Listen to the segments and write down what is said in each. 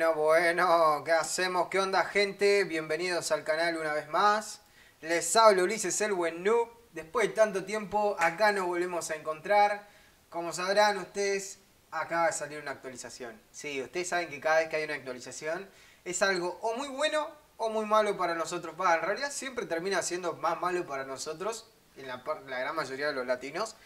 Bueno, bueno, ¿qué hacemos? ¿Qué onda, gente? Bienvenidos al canal una vez más. Les hablo Ulises el buen noob. Después de tanto tiempo, acá nos volvemos a encontrar. Como sabrán ustedes, acaba de salir una actualización. Sí, ustedes saben que cada vez que hay una actualización es algo o muy bueno o muy malo para nosotros. Va, en realidad siempre termina siendo más malo para nosotros, en la gran mayoría de los latinos.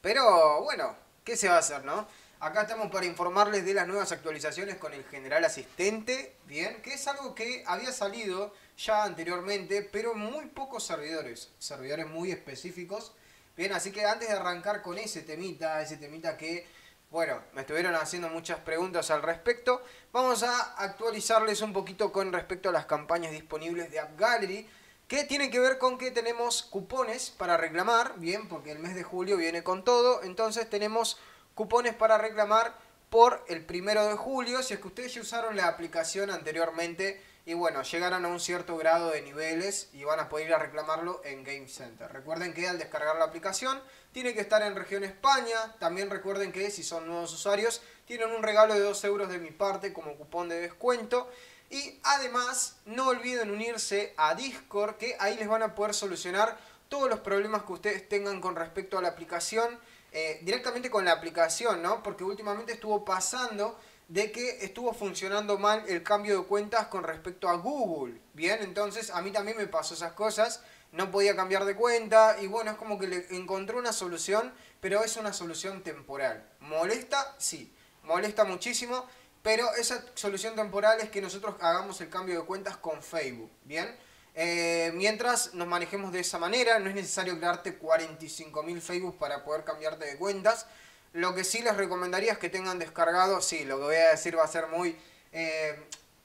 Pero bueno, ¿qué se va a hacer, no? Acá estamos para informarles de las nuevas actualizaciones con el general asistente, bien, que es algo que había salido ya anteriormente, pero muy pocos servidores, servidores muy específicos. Bien, así que antes de arrancar con ese temita, ese temita que, bueno, me estuvieron haciendo muchas preguntas al respecto, vamos a actualizarles un poquito con respecto a las campañas disponibles de AppGallery, que tienen que ver con que tenemos cupones para reclamar, bien, porque el mes de julio viene con todo, entonces tenemos cupones para reclamar por el primero de julio, si es que ustedes ya usaron la aplicación anteriormente y bueno, llegaron a un cierto grado de niveles y van a poder ir a reclamarlo en Game Center. Recuerden que al descargar la aplicación tiene que estar en región España, también recuerden que si son nuevos usuarios tienen un regalo de 2 euros de mi parte como cupón de descuento. Y además, no olviden unirse a Discord, que ahí les van a poder solucionar todos los problemas que ustedes tengan con respecto a la aplicación, eh, directamente con la aplicación, ¿no? Porque últimamente estuvo pasando de que estuvo funcionando mal el cambio de cuentas con respecto a Google. Bien, entonces a mí también me pasó esas cosas, no podía cambiar de cuenta y bueno, es como que le encontré una solución, pero es una solución temporal. ¿Molesta? Sí, molesta muchísimo, pero esa solución temporal es que nosotros hagamos el cambio de cuentas con Facebook, ¿bien? Eh, mientras nos manejemos de esa manera, no es necesario crearte 45.000 Facebook para poder cambiarte de cuentas. Lo que sí les recomendaría es que tengan descargado, sí, lo que voy a decir va a ser muy... eh,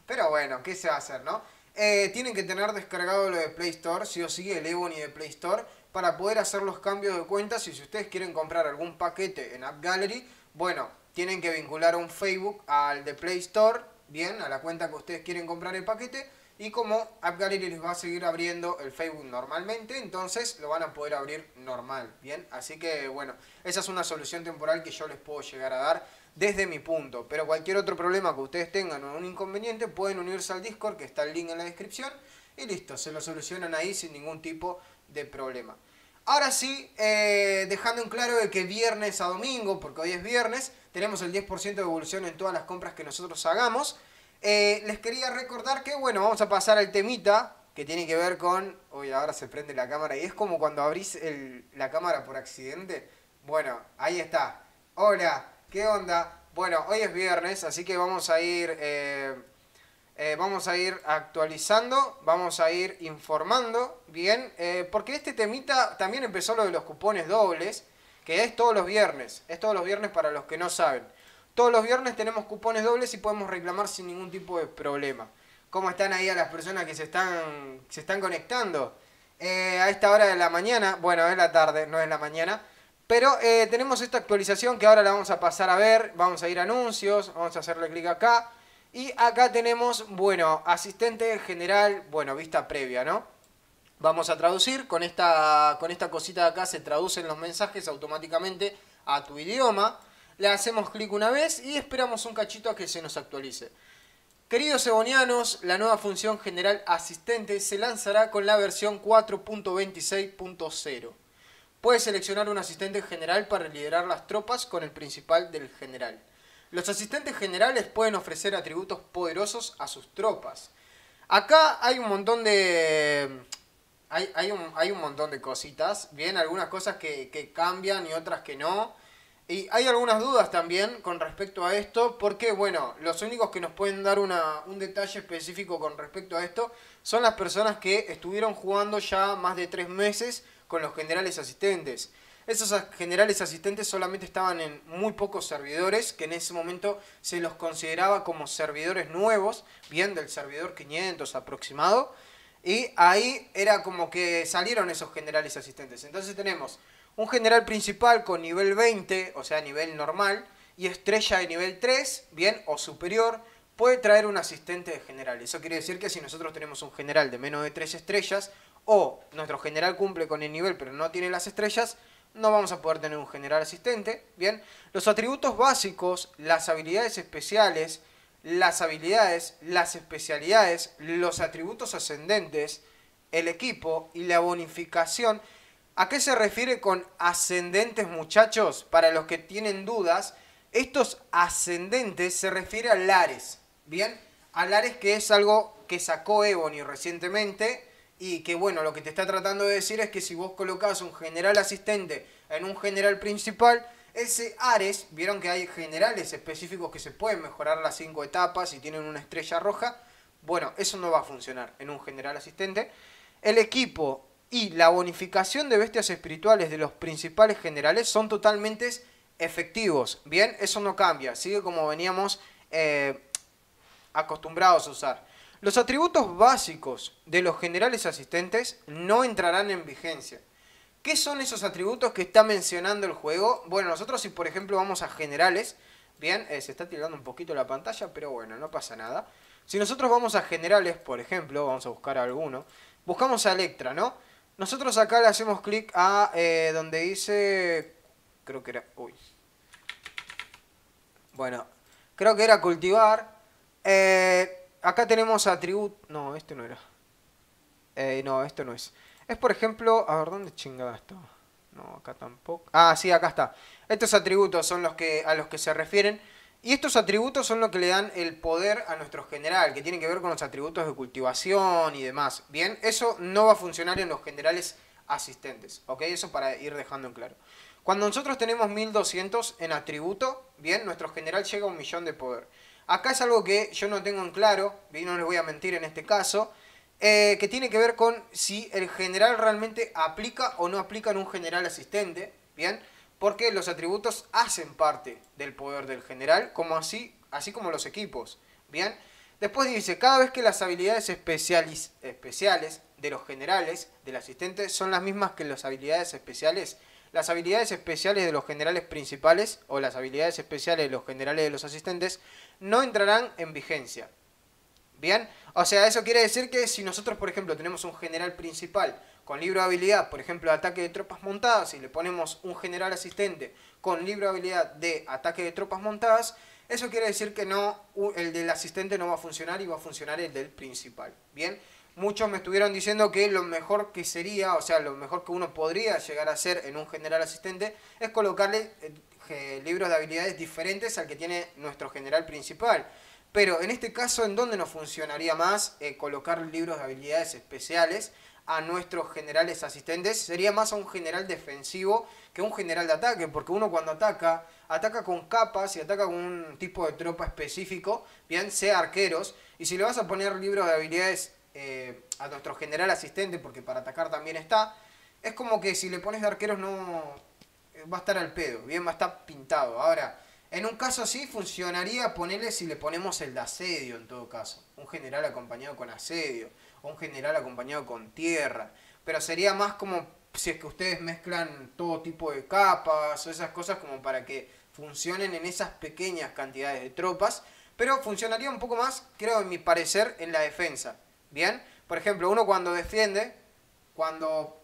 pero bueno, ¿qué se va a hacer, no? Eh, tienen que tener descargado lo de Play Store, sí o sí, el Ebony de Play Store, para poder hacer los cambios de cuentas y si ustedes quieren comprar algún paquete en App Gallery, bueno, tienen que vincular un Facebook al de Play Store, bien, a la cuenta que ustedes quieren comprar el paquete, y como App Gallery les va a seguir abriendo el Facebook normalmente, entonces lo van a poder abrir normal, bien, así que bueno, esa es una solución temporal que yo les puedo llegar a dar desde mi punto, pero cualquier otro problema que ustedes tengan o un inconveniente, pueden unirse al Discord, que está el link en la descripción, y listo, se lo solucionan ahí sin ningún tipo de problema. Ahora sí, eh, dejando en claro de que viernes a domingo, porque hoy es viernes, tenemos el 10% de devolución en todas las compras que nosotros hagamos. Eh, les quería recordar que, bueno, vamos a pasar al temita que tiene que ver con... Uy, ahora se prende la cámara y es como cuando abrís el- la cámara por accidente. Bueno, ahí está. Hola, ¿qué onda? Bueno, hoy es viernes, así que vamos a ir... eh, eh, vamos a ir actualizando, vamos a ir informando, bien, porque este temita también empezó lo de los cupones dobles, que es todos los viernes, es todos los viernes para los que no saben. Todos los viernes tenemos cupones dobles y podemos reclamar sin ningún tipo de problema. ¿Cómo están ahí a las personas que se están, se están conectando? Eh, a esta hora de la mañana, bueno, es la tarde, no es la mañana. Pero eh, tenemos esta actualización que ahora la vamos a pasar a ver. Vamos a ir a anuncios, vamos a hacerle clic acá. Y acá tenemos, bueno, asistente general, bueno, vista previa, ¿no? Vamos a traducir, con esta, con esta cosita de acá se traducen los mensajes automáticamente a tu idioma. Le hacemos clic una vez y esperamos un cachito a que se nos actualice. Queridos ebonianos, la nueva función general asistente se lanzará con la versión 4.26.0. Puedes seleccionar un asistente general para liderar las tropas con el principal del general. Los asistentes generales pueden ofrecer atributos poderosos a sus tropas. Acá hay un montón de... Hay, hay un, hay un montón de cositas, bien, algunas cosas que, que cambian y otras que no. Y hay algunas dudas también con respecto a esto, porque bueno, los únicos que nos pueden dar una, un detalle específico con respecto a esto son las personas que estuvieron jugando ya más de tres meses con los generales asistentes. Esos generales asistentes solamente estaban en muy pocos servidores, que en ese momento se los consideraba como servidores nuevos, bien del servidor 500 aproximado, y ahí era como que salieron esos generales asistentes. Entonces tenemos un general principal con nivel 20, o sea, nivel normal, y estrella de nivel 3, bien, o superior, puede traer un asistente de general. Eso quiere decir que si nosotros tenemos un general de menos de 3 estrellas, o nuestro general cumple con el nivel pero no tiene las estrellas, no vamos a poder tener un general asistente. Bien, los atributos básicos, las habilidades especiales, las habilidades, las especialidades, los atributos ascendentes, el equipo y la bonificación. ¿A qué se refiere con ascendentes muchachos? Para los que tienen dudas, estos ascendentes se refiere a Lares, ¿bien? A Lares que es algo que sacó Ebony recientemente y que bueno, lo que te está tratando de decir es que si vos colocás un general asistente en un general principal, ese Ares, vieron que hay generales específicos que se pueden mejorar las cinco etapas y tienen una estrella roja. Bueno, eso no va a funcionar en un general asistente. El equipo y la bonificación de bestias espirituales de los principales generales son totalmente efectivos. Bien, eso no cambia, sigue como veníamos eh, acostumbrados a usar. Los atributos básicos de los generales asistentes no entrarán en vigencia. ¿Qué son esos atributos que está mencionando el juego? Bueno, nosotros si por ejemplo vamos a generales, bien, eh, se está tirando un poquito la pantalla, pero bueno, no pasa nada. Si nosotros vamos a generales, por ejemplo, vamos a buscar alguno, buscamos a Electra, ¿no? Nosotros acá le hacemos clic a eh, donde dice, creo que era, uy, bueno, creo que era cultivar. Eh, acá tenemos atributo, no, este no era. no, esto no es. Es por ejemplo, a ver, ¿dónde chingada está? No, acá tampoco. Ah, sí, acá está. Estos atributos son los que a los que se refieren. Y estos atributos son los que le dan el poder a nuestro general, que tiene que ver con los atributos de cultivación y demás. Bien, eso no va a funcionar en los generales asistentes. ¿Ok? Eso para ir dejando en claro. Cuando nosotros tenemos 1200 en atributo, bien, nuestro general llega a un millón de poder. Acá es algo que yo no tengo en claro, bien, no les voy a mentir en este caso. Eh, que tiene que ver con si el general realmente aplica o no aplica en un general asistente, ¿bien? Porque los atributos hacen parte del poder del general, como así, así como los equipos, ¿bien? Después dice, cada vez que las habilidades especiales, especiales de los generales del asistente son las mismas que las habilidades especiales, las habilidades especiales de los generales principales o las habilidades especiales de los generales de los asistentes no entrarán en vigencia. ¿Bien? O sea, eso quiere decir que si nosotros, por ejemplo, tenemos un general principal con libro de habilidad, por ejemplo, ataque de tropas montadas, y le ponemos un general asistente con libro de habilidad de ataque de tropas montadas, eso quiere decir que no, el del asistente no va a funcionar y va a funcionar el del principal. Bien, muchos me estuvieron diciendo que lo mejor que sería, o sea, lo mejor que uno podría llegar a hacer en un general asistente es colocarle eh, libros de habilidades diferentes al que tiene nuestro general principal. Pero en este caso, ¿en dónde nos funcionaría más eh, colocar libros de habilidades especiales a nuestros generales asistentes? Sería más a un general defensivo que un general de ataque, porque uno cuando ataca, ataca con capas y ataca con un tipo de tropa específico, bien sea arqueros, y si le vas a poner libros de habilidades eh, a nuestro general asistente, porque para atacar también está, es como que si le pones de arqueros no va a estar al pedo, bien va a estar pintado. Ahora, en un caso así funcionaría ponerle si le ponemos el de asedio en todo caso. Un general acompañado con asedio. O un general acompañado con tierra. Pero sería más como si es que ustedes mezclan todo tipo de capas o esas cosas como para que funcionen en esas pequeñas cantidades de tropas. Pero funcionaría un poco más, creo en mi parecer, en la defensa. ¿Bien? Por ejemplo, uno cuando defiende, cuando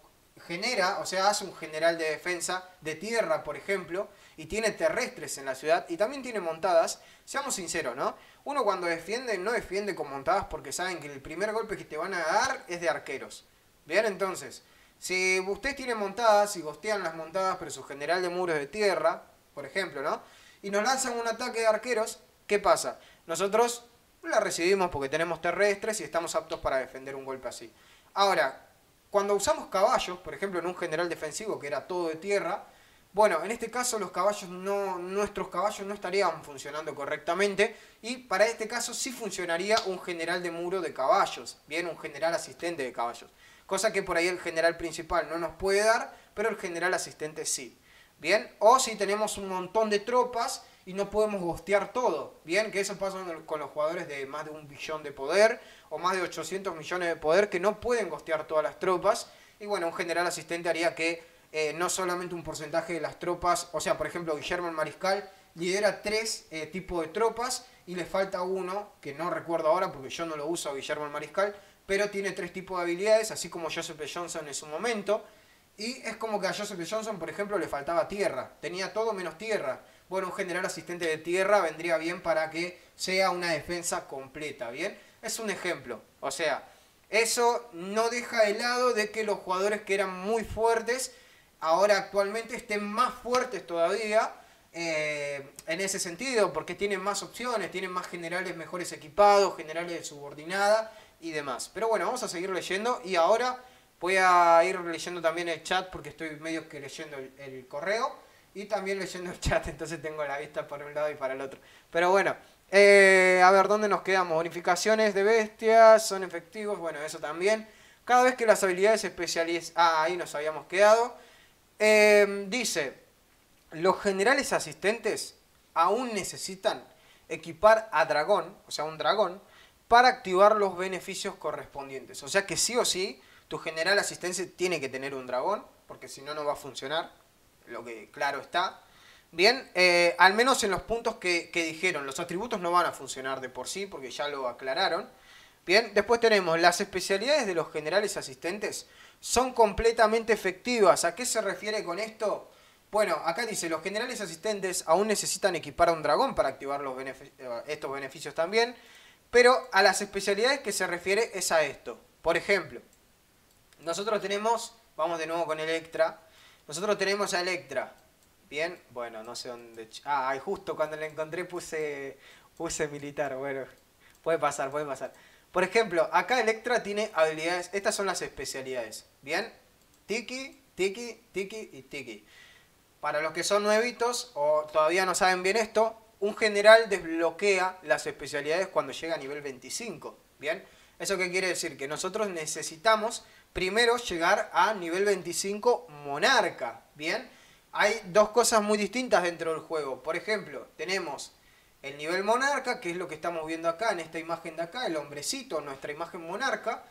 genera, o sea, hace un general de defensa de tierra, por ejemplo, y tiene terrestres en la ciudad y también tiene montadas, seamos sinceros, ¿no? Uno cuando defiende no defiende con montadas porque saben que el primer golpe que te van a dar es de arqueros. Bien, entonces, si ustedes tienen montadas y gostean las montadas, pero su general de muros de tierra, por ejemplo, ¿no? Y nos lanzan un ataque de arqueros, ¿qué pasa? Nosotros la recibimos porque tenemos terrestres y estamos aptos para defender un golpe así. Ahora, cuando usamos caballos, por ejemplo en un general defensivo que era todo de tierra, bueno, en este caso los caballos no, nuestros caballos no estarían funcionando correctamente y para este caso sí funcionaría un general de muro de caballos, bien, un general asistente de caballos. Cosa que por ahí el general principal no nos puede dar, pero el general asistente sí. Bien, o si tenemos un montón de tropas y no podemos gostear todo. Bien, que eso pasa con los jugadores de más de un billón de poder o más de 800 millones de poder que no pueden gostear todas las tropas. Y bueno, un general asistente haría que eh, no solamente un porcentaje de las tropas, o sea, por ejemplo, Guillermo el Mariscal lidera tres eh, tipos de tropas y le falta uno, que no recuerdo ahora porque yo no lo uso a Guillermo el Mariscal, pero tiene tres tipos de habilidades, así como Joseph Johnson en su momento. Y es como que a Joseph Johnson, por ejemplo, le faltaba tierra. Tenía todo menos tierra. bueno, un general asistente de tierra vendría bien para que sea una defensa completa, ¿bien? Es un ejemplo. O sea, eso no deja de lado de que los jugadores que eran muy fuertes, ahora actualmente estén más fuertes todavía. Eh, en ese sentido, porque tienen más opciones, tienen más generales mejores equipados, generales de subordinada y demás. Pero bueno, vamos a seguir leyendo y ahora voy a ir leyendo también el chat porque estoy medio que leyendo el, correo y también leyendo el chat, entonces tengo la vista para un lado y para el otro. Pero bueno, eh, a ver, ¿dónde nos quedamos? Bonificaciones de bestias, son efectivos, bueno, eso también. Cada vez que las habilidades especiales... Ah, ahí nos habíamos quedado. Eh, dice, los generales asistentes aún necesitan equipar a dragón, o sea, un dragón, para activar los beneficios correspondientes. O sea que sí o sí, tu general asistente tiene que tener un dragón, porque si no, no va a funcionar, lo que claro está. Bien, eh, al menos en los puntos que, dijeron, los atributos no van a funcionar de por sí, porque ya lo aclararon. Bien, después tenemos las especialidades de los generales asistentes son completamente efectivas. ¿A qué se refiere con esto? Bueno, acá dice, los generales asistentes aún necesitan equipar a un dragón para activar eh, estos beneficios también, pero a las especialidades que se refiere es a esto. Por ejemplo, nosotros tenemos, vamos de nuevo con Electra, nosotros tenemos a Electra, Bien, bueno, no sé dónde... Ah, justo cuando la encontré puse, puse militar, bueno, puede pasar, puede pasar. Por ejemplo, acá Electra tiene habilidades, estas son las especialidades, ¿bien? Tiki, Tiki, Tiki y Tiki. Para los que son nuevitos o todavía no saben bien esto, un general desbloquea las especialidades cuando llega a nivel 25, ¿bien? ¿Eso qué quiere decir? Que nosotros necesitamos primero llegar a nivel 25 monarca, ¿bien? hay dos cosas muy distintas dentro del juego. Por ejemplo, tenemos el nivel monarca, que es lo que estamos viendo acá en esta imagen de acá, el hombrecito, nuestra imagen monarca.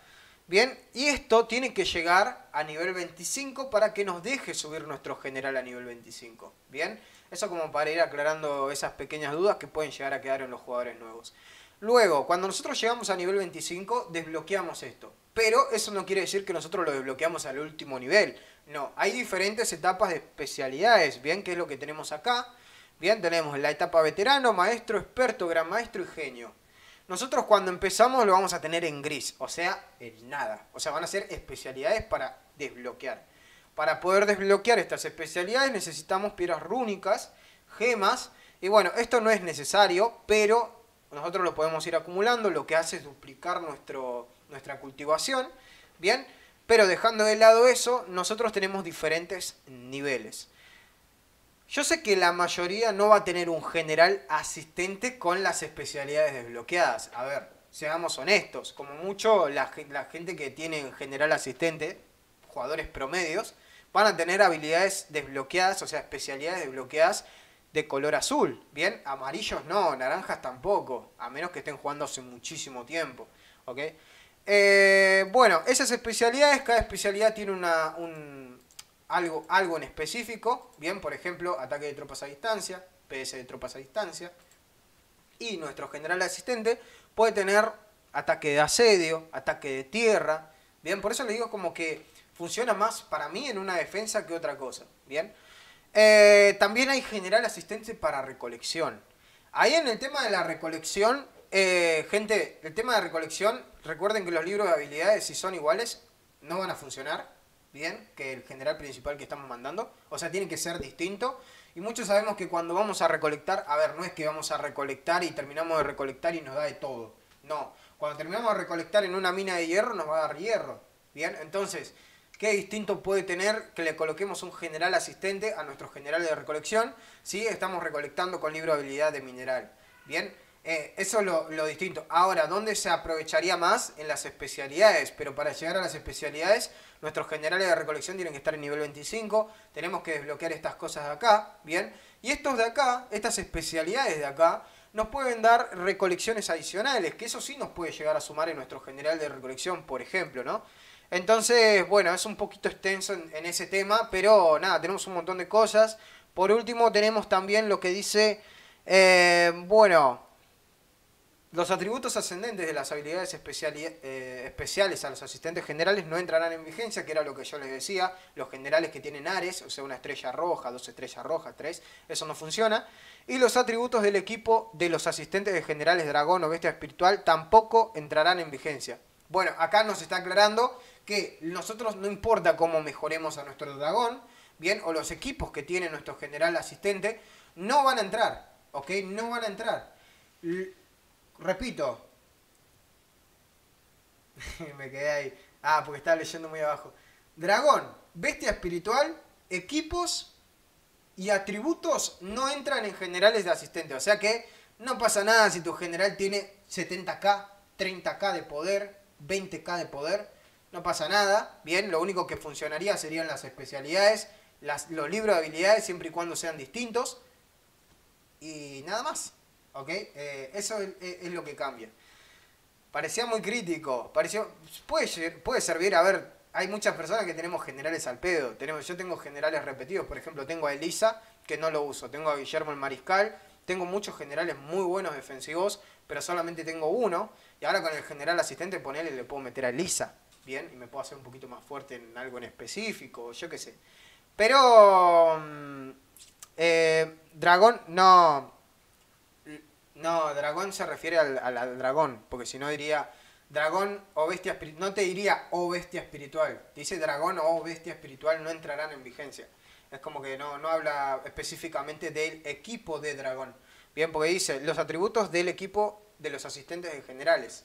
Bien, y esto tiene que llegar a nivel 25 para que nos deje subir nuestro general a nivel 25. Bien, eso como para ir aclarando esas pequeñas dudas que pueden llegar a quedar en los jugadores nuevos. Luego, cuando nosotros llegamos a nivel 25, desbloqueamos esto. Pero eso no quiere decir que nosotros lo desbloqueamos al último nivel. No, hay diferentes etapas de especialidades, ¿bien? Que es lo que tenemos acá. Bien, tenemos la etapa veterano, maestro, experto, gran maestro y genio. Nosotros cuando empezamos lo vamos a tener en gris, o sea, en nada. O sea, van a ser especialidades para desbloquear. Para poder desbloquear estas especialidades necesitamos piedras rúnicas, gemas. Y bueno, esto no es necesario, pero nosotros lo podemos ir acumulando. Lo que hace es duplicar nuestro, nuestra cultivación. Bien, pero dejando de lado eso, nosotros tenemos diferentes niveles. Yo sé que la mayoría no va a tener un general asistente con las especialidades desbloqueadas. A ver, seamos honestos. Como mucho, la, gente que tiene en general asistente, jugadores promedios, van a tener habilidades desbloqueadas, o sea, especialidades desbloqueadas de color azul. Bien, amarillos no, naranjas tampoco, a menos que estén jugando hace muchísimo tiempo. ¿ok? Eh, bueno, esas especialidades, cada especialidad tiene una, un, algo, algo en específico. Bien, por ejemplo, ataque de tropas a distancia, PS de tropas a distancia. Y nuestro general asistente puede tener ataque de asedio, ataque de tierra. Bien, por eso le digo como que funciona más para mí en una defensa que otra cosa. Bien. Eh, también hay general asistente para recolección. Ahí en el tema de la recolección eh, gente, el tema de recolección, recuerden que los libros de habilidades, si son iguales, no van a funcionar bien que el general principal que estamos mandando. O sea, tiene que ser distinto. Y muchos sabemos que cuando vamos a recolectar, a ver, no es que vamos a recolectar y terminamos de recolectar y nos da de todo. No, cuando terminamos de recolectar en una mina de hierro nos va a dar hierro. Bien, entonces, ¿qué distinto puede tener que le coloquemos un general asistente a nuestro general de recolección si estamos recolectando con libro de habilidad de mineral? Bien, eh, eso es lo, distinto. Ahora, ¿dónde se aprovecharía más? En las especialidades. Pero para llegar a las especialidades, nuestros generales de recolección tienen que estar en nivel 25. Tenemos que desbloquear estas cosas de acá, ¿bien? Y estos de acá, estas especialidades de acá, nos pueden dar recolecciones adicionales. Que eso sí nos puede llegar a sumar en nuestro general de recolección, por ejemplo, ¿no? Entonces, bueno, es un poquito extenso en, ese tema, pero nada, tenemos un montón de cosas. Por último, tenemos también lo que dice, eh, bueno, los atributos ascendentes de las habilidades eh, especiales a los asistentes generales no entrarán en vigencia, que era lo que yo les decía. Los generales que tienen Ares, o sea, una estrella roja, dos estrellas rojas, tres, eso no funciona. Y los atributos del equipo de los asistentes de generales dragón o bestia espiritual tampoco entrarán en vigencia. Bueno, acá nos está aclarando que nosotros no importa cómo mejoremos a nuestro dragón, bien, o los equipos que tiene nuestro general asistente, no van a entrar, ¿ok? No van a entrar. Repito. Me quedé ahí. Ah, porque estaba leyendo muy abajo. Dragón, bestia espiritual, equipos y atributos no entran en generales de asistente. O sea que no pasa nada si tu general tiene 70k, 30k de poder, 20k de poder. No pasa nada. Bien, lo único que funcionaría serían las especialidades, las, los libros de habilidades siempre y cuando sean distintos. Y nada más. ¿Ok? Eh, eso es, lo que cambia. Parecía muy crítico. Pareció, puede, puede servir, a ver, hay muchas personas que tenemos generales al pedo. Tenemos, yo tengo generales repetidos, por ejemplo, tengo a Elisa, que no lo uso. Tengo a Guillermo el Mariscal. Tengo muchos generales muy buenos defensivos, pero solamente tengo uno. Y ahora con el general asistente, ponele, le puedo meter a Elisa. Bien, y me puedo hacer un poquito más fuerte en algo en específico, yo qué sé. Pero... Mm, eh, dragón, no... No, dragón se refiere al, dragón, porque si no diría dragón o bestia espiritual. No te diría o bestia espiritual. dice dragón o bestia espiritual no entrarán en vigencia. Es como que no, no habla específicamente del equipo de dragón. Bien, porque dice los atributos del equipo de los asistentes en generales.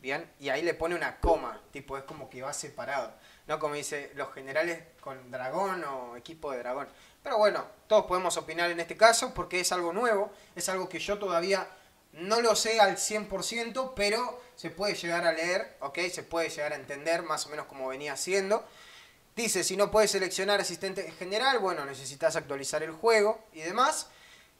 Bien, y ahí le pone una coma, tipo, es como que va separado. No como dice los generales con dragón o equipo de dragón. Pero bueno, todos podemos opinar en este caso porque es algo nuevo, es algo que yo todavía no lo sé al 100%, pero se puede llegar a leer, ¿ok? Se puede llegar a entender más o menos como venía haciendo. Dice, si no puedes seleccionar asistente general, bueno, necesitas actualizar el juego y demás.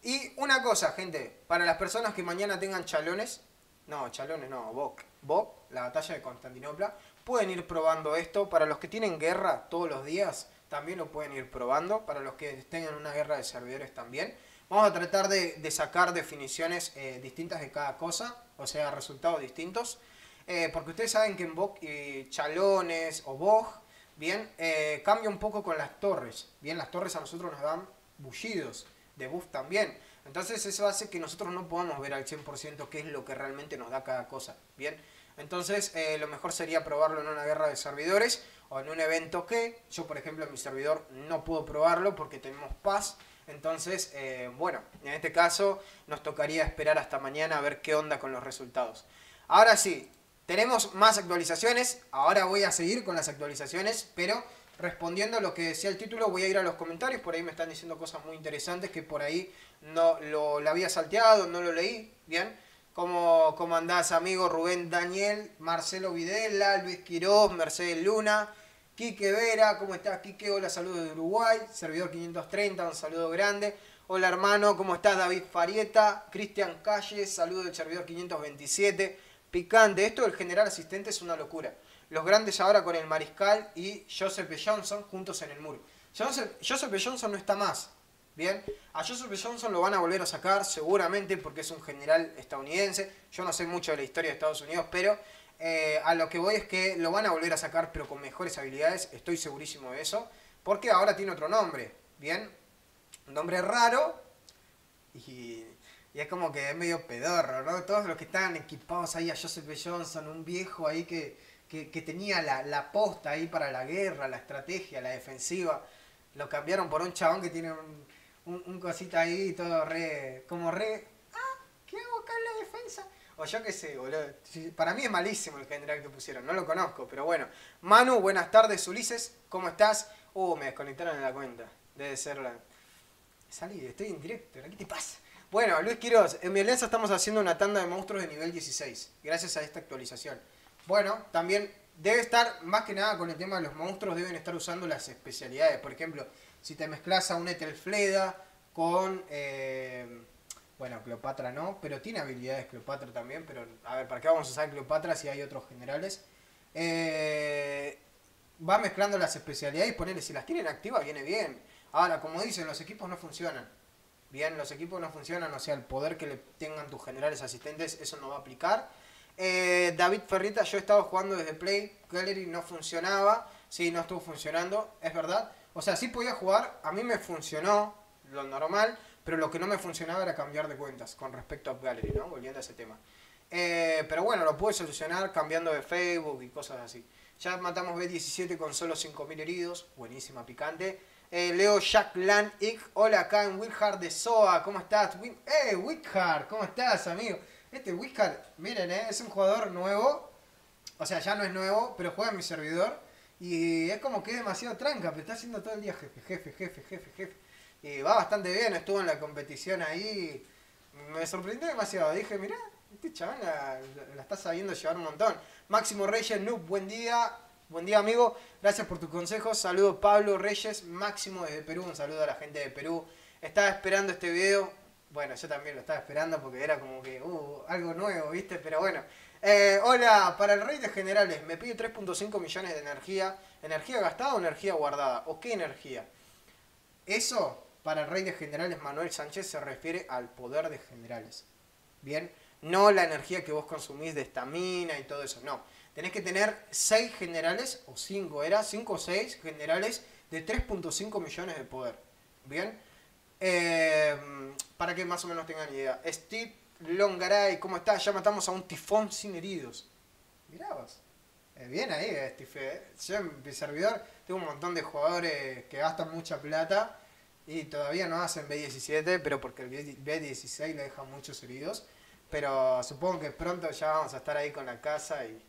Y una cosa, gente, para las personas que mañana tengan chalones, no, chalones no, Bok, Bok, la batalla de Constantinopla, pueden ir probando esto. Para los que tienen guerra todos los días, también lo pueden ir probando. Para los que tengan una guerra de servidores también. Vamos a tratar de, sacar definiciones eh, distintas de cada cosa, o sea, resultados distintos. Eh, porque ustedes saben que en Bok y Chalones o Bog, bien, eh, cambia un poco con las torres. Bien, las torres a nosotros nos dan bullidos, de buff también. Entonces eso hace que nosotros no podamos ver al 100% qué es lo que realmente nos da cada cosa. Bien, entonces lo mejor sería probarlo en una guerra de servidores o en un evento que yo por ejemplo en mi servidor no puedo probarlo porque tenemos paz entonces, eh, bueno, en este caso nos tocaría esperar hasta mañana a ver qué onda con los resultados. Ahora sí, tenemos más actualizaciones. Ahora voy a seguir con las actualizaciones, pero respondiendo a lo que decía el título, voy a ir a los comentarios. Por ahí me están diciendo cosas muy interesantes que por ahí no lo, había salteado, no lo leí. Bien. ¿Cómo, ¿Cómo andás, amigo Rubén Daniel, Marcelo Videla, Luis Quiroz, Mercedes Luna? Quique Vera, ¿cómo estás, Quique? Hola, saludos de Uruguay. Servidor 530, un saludo grande. Hola, hermano, ¿cómo estás? David Farieta. Cristian Calle, saludo del servidor 527. Picante, esto del general asistente es una locura. Los grandes ahora con el Mariscal y Joseph Johnson juntos en el muro. Joseph, Joseph Johnson no está más. Bien, a Joseph Johnson lo van a volver a sacar seguramente porque es un general estadounidense. Yo no sé mucho de la historia de Estados Unidos, pero eh, a lo que voy es que lo van a volver a sacar, pero con mejores habilidades, estoy segurísimo de eso, porque ahora tiene otro nombre, ¿bien? Un nombre raro y, es como que es medio pedorro, ¿no? Todos los que están equipados ahí a Joseph Johnson, un viejo ahí que, tenía la, posta ahí para la guerra, la estrategia, la defensiva, lo cambiaron por un chabón que tiene un, un, cosita ahí todo re, como re, ah, ¿qué hago acá en la defensa? O yo qué sé, boludo. Para mí es malísimo el general que pusieron, no lo conozco, pero bueno. Manu, buenas tardes, Ulises, ¿cómo estás? Uh, me desconectaron en la cuenta. Debe ser la. Salí, estoy en directo, ¿qué te pasa? Bueno, Luis Quiroz, en mi alianza estamos haciendo una tanda de monstruos de nivel 16, gracias a esta actualización. Bueno, también debe estar, más que nada con el tema de los monstruos, deben estar usando las especialidades. Por ejemplo, si te mezclas a un Etelfleda con. Eh, bueno, Cleopatra no, pero tiene habilidades Cleopatra también, pero a ver, ¿para qué vamos a usar Cleopatra si hay otros generales? Eh, va mezclando las especialidades y ponerle, si las tienen activas viene bien. Ahora, como dicen, los equipos no funcionan. Bien, los equipos no funcionan, o sea, el poder que le tengan tus generales asistentes, eso no va a aplicar. Eh, David Ferrita, yo he estado jugando desde Play, Gallery no funcionaba, sí, no estuvo funcionando, es verdad. O sea, sí podía jugar, a mí me funcionó lo normal, pero lo que no me funcionaba era cambiar de cuentas con respecto a Gallery, ¿no? Volviendo a ese tema. Eh, pero bueno, lo pude solucionar cambiando de Facebook y cosas así. Ya matamos B17 con solo 5.000 heridos, buenísima, picante. Eh, Leo Jack Lan hola acá en Wilhard de SOA, ¿cómo estás? ¡Eh, Wilhard! ¿Cómo estás, amigo? Este Wilhard, miren, eh, es un jugador nuevo, o sea, ya no es nuevo, pero juega en mi servidor. Y es como que es demasiado tranca, pero está haciendo todo el día jefe, jefe, jefe, jefe, jefe. Y va bastante bien, estuvo en la competición ahí. Me sorprendió demasiado. Dije, mirá, este chaval la, está sabiendo llevar un montón. Máximo Reyes, Noob, buen día. Buen día, amigo. Gracias por tus consejos. Saludo Pablo Reyes, Máximo desde Perú. Un saludo a la gente de Perú. Estaba esperando este video. Bueno, yo también lo estaba esperando porque era como que uh, algo nuevo, ¿viste? Pero bueno. Eh, hola, para el rey de generales, me pide 3.5 millones de energía. ¿Energía gastada o energía guardada? ¿O qué energía? Eso, para el rey de generales Manuel Sánchez, se refiere al poder de generales. Bien, no la energía que vos consumís de estamina y todo eso, no. Tenés que tener 6 generales, o 5 era, 5 o 6 generales de 3.5 millones de poder. Bien, eh, para que más o menos tengan idea. Steve Longaray, ¿cómo estás? Ya matamos a un tifón sin heridos. Mirá vos. Eh, bien ahí, Steve. Eh. Yo en mi servidor tengo un montón de jugadores que gastan mucha plata y todavía no hacen B17, pero porque el B16 le deja muchos heridos. Pero supongo que pronto ya vamos a estar ahí con la casa y,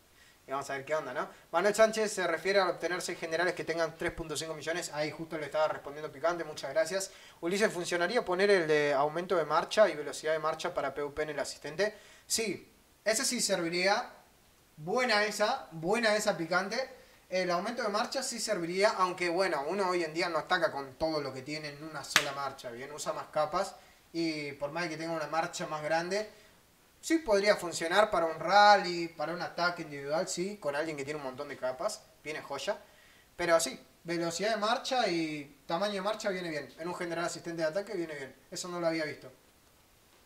vamos a ver qué onda, ¿no? Manuel Sánchez se refiere a obtener 6 generales que tengan 3.5 millones. Ahí justo le estaba respondiendo picante, muchas gracias. Ulises, ¿funcionaría poner el de aumento de marcha y velocidad de marcha para PvP en el asistente? Sí, ese sí serviría. Buena esa, buena esa picante. El aumento de marcha sí serviría, aunque bueno, uno hoy en día no ataca con todo lo que tiene en una sola marcha, bien, usa más capas y por más que tenga una marcha más grande, Sí podría funcionar para un rally, para un ataque individual, sí, con alguien que tiene un montón de capas, viene joya. Pero sí, velocidad de marcha y tamaño de marcha viene bien. En un general asistente de ataque viene bien. Eso no lo había visto.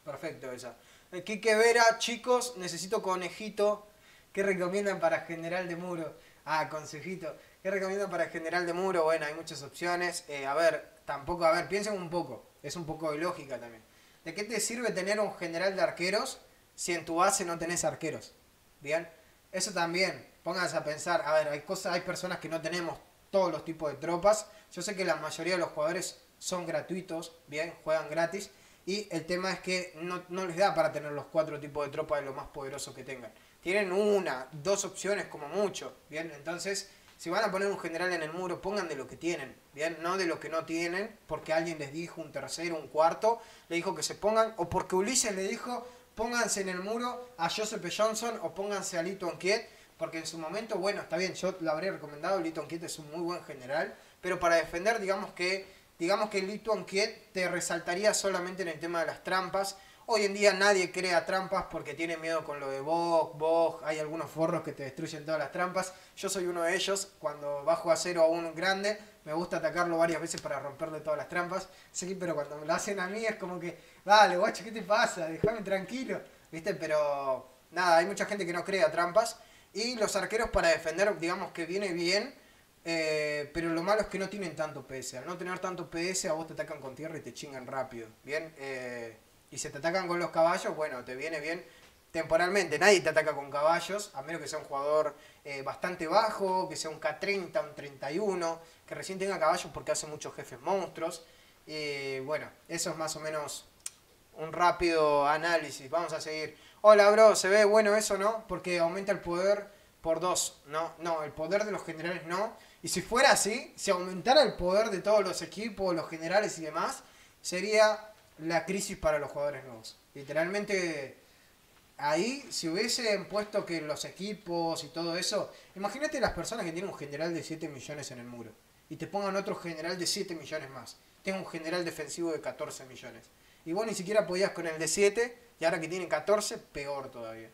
Perfecto esa. El Quique Vera, chicos, necesito conejito. ¿Qué recomiendan para general de muro? Ah, consejito. ¿Qué recomiendan para general de muro? Bueno, hay muchas opciones. Eh, a ver, tampoco, a ver, piensen un poco. Es un poco de lógica también. ¿De qué te sirve tener un general de arqueros si en tu base no tenés arqueros. Bien, eso también, pónganse a pensar, a ver, hay cosas, hay personas que no tenemos todos los tipos de tropas. Yo sé que la mayoría de los jugadores son gratuitos, bien, juegan gratis. Y el tema es que no, no les da para tener los cuatro tipos de tropas de lo más poderoso que tengan. Tienen una, dos opciones como mucho, bien, entonces si van a poner un general en el muro, pongan de lo que tienen, ¿bien? No de lo que no tienen, porque alguien les dijo, un tercero, un cuarto, le dijo que se pongan, o porque Ulises le dijo, pónganse en el muro a Joseph Johnson o pónganse a Lito Kiet, porque en su momento, bueno, está bien, yo lo habría recomendado, Lito Kiet es un muy buen general, pero para defender, digamos que, digamos que Kiet te resaltaría solamente en el tema de las trampas. Hoy en día nadie crea trampas porque tiene miedo con lo de Bog, Bog, hay algunos forros que te destruyen todas las trampas. Yo soy uno de ellos, cuando bajo a cero a un grande, me gusta atacarlo varias veces para romperle todas las trampas. Sí, pero cuando me lo hacen a mí es como que, dale, guacho, ¿qué te pasa? Déjame tranquilo. ¿Viste? Pero nada, hay mucha gente que no crea trampas. Y los arqueros para defender, digamos que viene bien. Eh, pero lo malo es que no tienen tanto PS. Al no tener tanto PS, a vos te atacan con tierra y te chingan rápido. Bien. Eh, y si te atacan con los caballos, bueno, te viene bien temporalmente. Nadie te ataca con caballos, a menos que sea un jugador eh, bastante bajo, que sea un K30, un 31, que recién tenga caballos porque hace muchos jefes monstruos. Y bueno, eso es más o menos un rápido análisis. Vamos a seguir. Hola, bro, ¿se ve bueno eso, no? Porque aumenta el poder por dos. No, no, el poder de los generales no. Y si fuera así, si aumentara el poder de todos los equipos, los generales y demás, sería la crisis para los jugadores nuevos. Literalmente ahí, si hubiesen puesto que los equipos y todo eso, imagínate las personas que tienen un general de 7 millones en el muro y te pongan otro general de 7 millones más. Tengo un general defensivo de 14 millones. Y vos ni siquiera podías con el de 7 y ahora que tienen 14, peor todavía.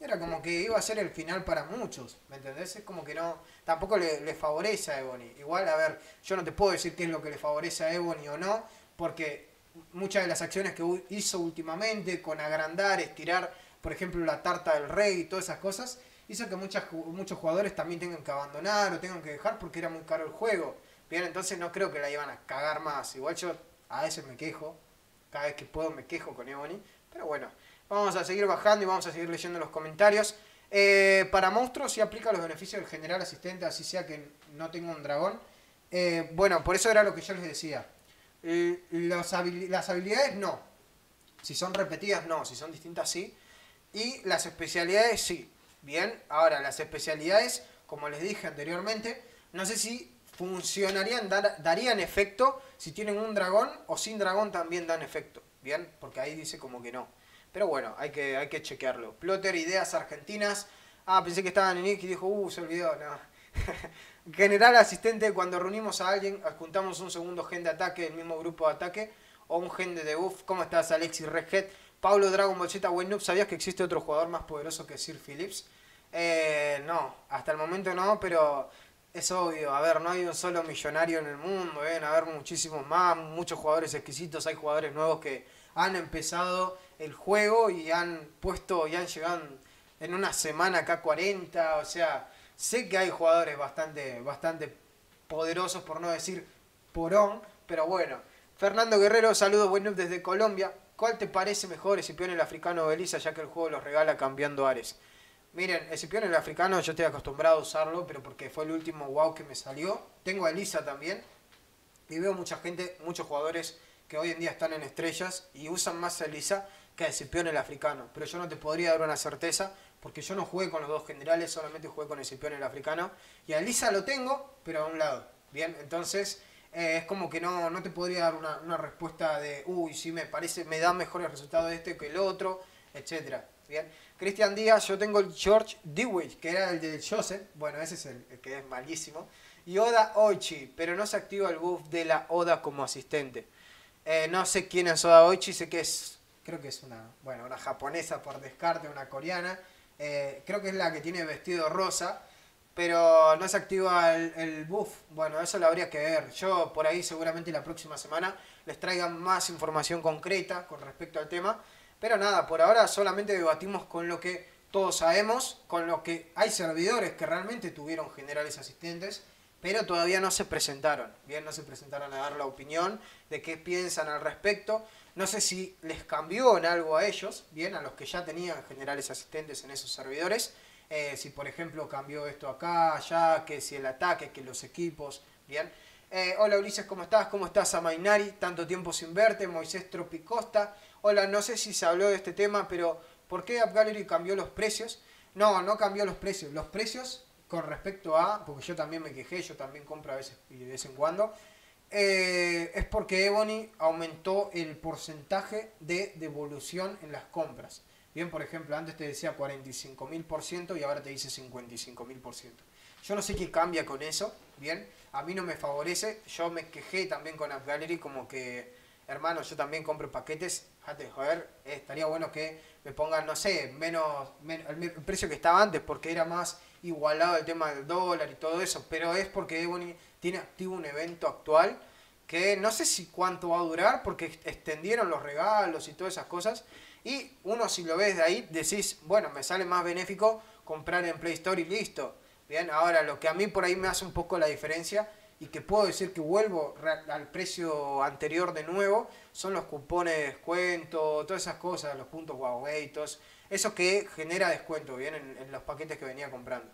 Era como que iba a ser el final para muchos, ¿me entendés? Es como que no, tampoco le favorece a Ebony. Igual, a ver, yo no te puedo decir qué es lo que le favorece a Ebony o no, porque muchas de las acciones que hizo últimamente, con agrandar, estirar, por ejemplo, la tarta del rey y todas esas cosas, hizo que muchos jugadores también tengan que abandonar o tengan que dejar porque era muy caro el juego. Bien, entonces no creo que la iban a cagar más. Igual yo a veces me quejo, cada vez que puedo me quejo con Ebony, pero bueno, vamos a seguir bajando y vamos a seguir leyendo los comentarios. Eh, para monstruos sí aplica los beneficios del general asistente, así sea que no tenga un dragón. Eh, bueno, por eso era lo que yo les decía. Las habilidades no. Si son repetidas, no. Si son distintas, sí. Y las especialidades, sí. Bien, ahora las especialidades, como les dije anteriormente, no sé si funcionarían, darían efecto si tienen un dragón o sin dragón también dan efecto. Bien, porque ahí dice como que no. Pero bueno, hay que, hay que chequearlo. Plotter, ideas argentinas. Ah, pensé que estaban en Nick y dijo, uh, se olvidó. No. General asistente, cuando reunimos a alguien, adjuntamos un segundo gen de ataque del mismo grupo de ataque o un gen de debuff. ¿Cómo estás, Alexis Redhead? Pablo Dragon Bolcheta, noob. ¿Sabías que existe otro jugador más poderoso que Sir Phillips? Eh, no, hasta el momento no, pero es obvio. A ver, no hay un solo millonario en el mundo, deben haber muchísimos más, muchos jugadores exquisitos. Hay jugadores nuevos que han empezado el juego y han puesto y han llegado en una semana acá 40, o sea, sé que hay jugadores bastante, bastante poderosos, por no decir porón, pero bueno. Fernando Guerrero, saludos, bueno desde Colombia. ¿Cuál te parece mejor, Escipión el africano o Elisa, ya que el juego los regala cambiando Ares? Miren, Escipión el africano yo estoy acostumbrado a usarlo, pero porque fue el último wow que me salió. Tengo a Elisa también. Y veo mucha gente, muchos jugadores que hoy en día están en estrellas y usan más a Elisa que a Escipión el africano. Pero yo no te podría dar una certeza porque yo no jugué con los dos generales, solamente jugué con Escipión el africano. Y a Elisa lo tengo, pero a un lado. Bien, entonces eh, es como que no, no te podría dar una, una, respuesta de, uy, sí me parece, me da mejores resultados este que el otro, etcétera. Bien. Cristian Díaz, yo tengo el George Dewey, que era el de Joseph. Bueno, ese es el, que es malísimo. Y Oda Oichi, pero no se activa el buff de la Oda como asistente. Eh, no sé quién es Oda Oichi, sé que es, creo que es una, bueno, una japonesa por descarte, una coreana. Eh, creo que es la que tiene vestido rosa, pero no se activa el, buff. Bueno, eso lo habría que ver. Yo por ahí seguramente la próxima semana les traiga más información concreta con respecto al tema. Pero nada, por ahora solamente debatimos con lo que todos sabemos, con lo que hay servidores que realmente tuvieron generales asistentes pero todavía no se presentaron. Bien, no se presentaron a dar la opinión de qué piensan al respecto. No sé si les cambió en algo a ellos, bien, a los que ya tenían generales asistentes en esos servidores. Eh, si por ejemplo cambió esto acá, allá, que si el ataque, que los equipos, bien. Eh, hola Ulises, ¿cómo estás? ¿Cómo estás, Amainari? Tanto tiempo sin verte, Moisés Tropicosta. Hola, no sé si se habló de este tema, pero ¿por qué AppGallery cambió los precios? No, no cambió los precios. Los precios con respecto a, porque yo también me quejé, yo también compro a veces y de vez en cuando, eh, es porque Ebony aumentó el porcentaje de devolución en las compras. Bien, por ejemplo, antes te decía 45.000% y ahora te dice 55.000%. Yo no sé qué cambia con eso, bien, a mí no me favorece, yo me quejé también con AppGallery como que, hermano, yo también compro paquetes, joder, estaría bueno que me pongan, no sé, menos el precio que estaba antes porque era más igualado el tema del dólar y todo eso, pero es porque Ebony tiene activo un evento actual que no sé si cuánto va a durar porque extendieron los regalos y todas esas cosas. Y uno si lo ves de ahí decís, bueno, me sale más benéfico comprar en Play Store y listo. Bien, ahora lo que a mí por ahí me hace un poco la diferencia y que puedo decir que vuelvo al precio anterior de nuevo son los cupones de descuento, todas esas cosas, los puntos Huawei, eso que genera descuento, bien, en, los paquetes que venía comprando.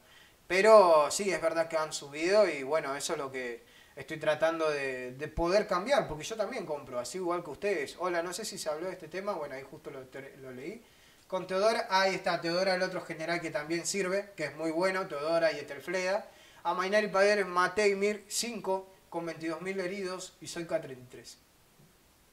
Pero sí, es verdad que han subido y bueno, eso es lo que estoy tratando de, poder cambiar, porque yo también compro, así igual que ustedes. Hola, no sé si se habló de este tema, bueno, ahí justo lo, leí. Con Teodora, ahí está, Teodora, el otro general que también sirve, que es muy bueno, Teodora y Etelfleda. A Mainari Paderes, Mateimir, 5, con 22.000 heridos y soy K33.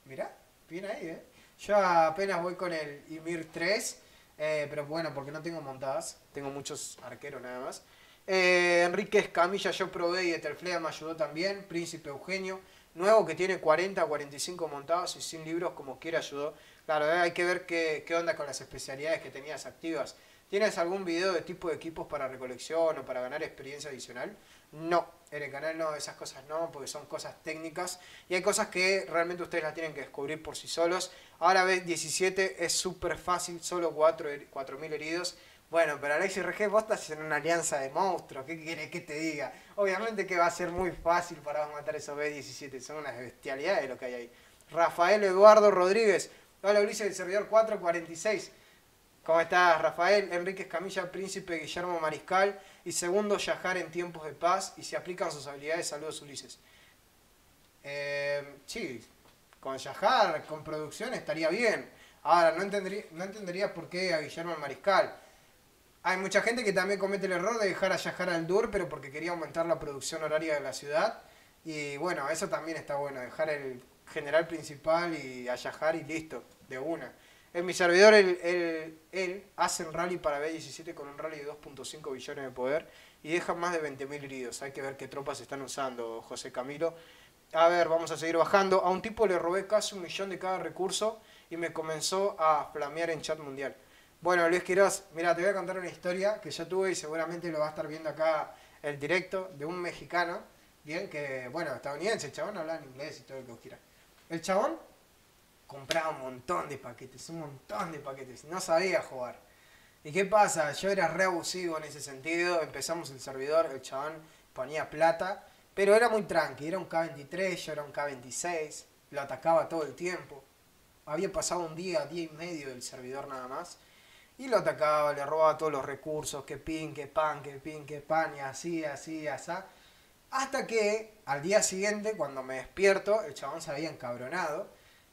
Mirá, bien ahí, ¿eh? Yo apenas voy con el Ymir 3 eh, pero bueno, porque no tengo montadas. Tengo muchos arqueros nada más. Eh, Enrique Escamilla yo probé y Etelflea me ayudó también. Príncipe Eugenio. Nuevo que tiene 40, 45 montados y sin libros como quiera ayudó. Claro, eh, hay que ver qué, qué onda con las especialidades que tenías activas. ¿Tienes algún video de tipo de equipos para recolección o para ganar experiencia adicional? No, en el canal no, esas cosas no, porque son cosas técnicas. Y hay cosas que realmente ustedes las tienen que descubrir por sí solos. Ahora B17 es súper fácil, solo 4.000 heridos. Bueno, pero Alexis RG, vos estás en una alianza de monstruos, ¿qué quieres que te diga? Obviamente que va a ser muy fácil para vos matar esos B17, son unas bestialidades lo que hay ahí. Rafael Eduardo Rodríguez, hola Ulises del servidor 446. ¿Cómo estás, Rafael? Enrique Escamilla, Príncipe Guillermo Mariscal y segundo Yajar en tiempos de paz y se aplican sus habilidades. Saludos, Ulises. Eh, sí, con Yajar, con producción estaría bien. Ahora, no entendería, no entendería por qué a Guillermo Mariscal. Hay mucha gente que también comete el error de dejar a Yajar al DUR, pero porque quería aumentar la producción horaria de la ciudad. Y bueno, eso también está bueno, dejar el general principal y a Yajar y listo, de una. En mi servidor, él, él, hace un rally para B17 con un rally de 2.5 billones de poder y deja más de 20.000 heridos. Hay que ver qué tropas están usando, José Camilo. A ver, vamos a seguir bajando. A un tipo le robé casi un millón de cada recurso y me comenzó a flamear en chat mundial. Bueno, Luis Quiroz, mira, te voy a contar una historia que yo tuve y seguramente lo va a estar viendo acá el directo de un mexicano, bien, que, bueno, estadounidense, el chabón habla en inglés y todo lo que quiera. El chabón compraba un montón de paquetes, un montón de paquetes, no sabía jugar. ¿Y qué pasa? Yo era re abusivo en ese sentido, empezamos el servidor, el chabón ponía plata, pero era muy tranqui, era un K23, yo era un K26, lo atacaba todo el tiempo. Había pasado un día, día y medio del servidor nada más, y lo atacaba, le robaba todos los recursos, que pin, que pan, que pin, que pan, y así, así, así. Hasta que al día siguiente, cuando me despierto, el chabón se había encabronado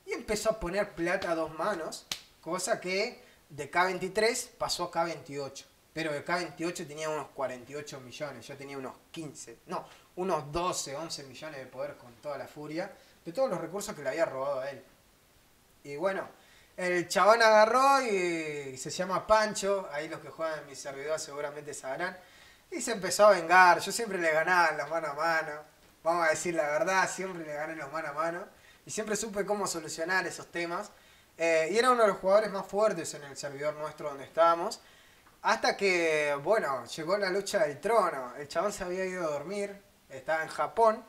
y empezó a poner plata a dos manos, cosa que de K23 pasó a K28. Pero de K28 tenía unos 48 millones, yo tenía unos 15, no, unos 12, 11 millones de poder con toda la furia de todos los recursos que le había robado a él. Y bueno, el chabón agarró y se llama Pancho, ahí los que juegan en mi servidor seguramente sabrán, y se empezó a vengar. Yo siempre le ganaba en los mano a mano, vamos a decir la verdad, siempre le gané en los mano a mano y siempre supe cómo solucionar esos temas. Eh, y era uno de los jugadores más fuertes en el servidor nuestro donde estábamos. Hasta que, bueno, llegó la lucha del trono. El chabón se había ido a dormir, estaba en Japón.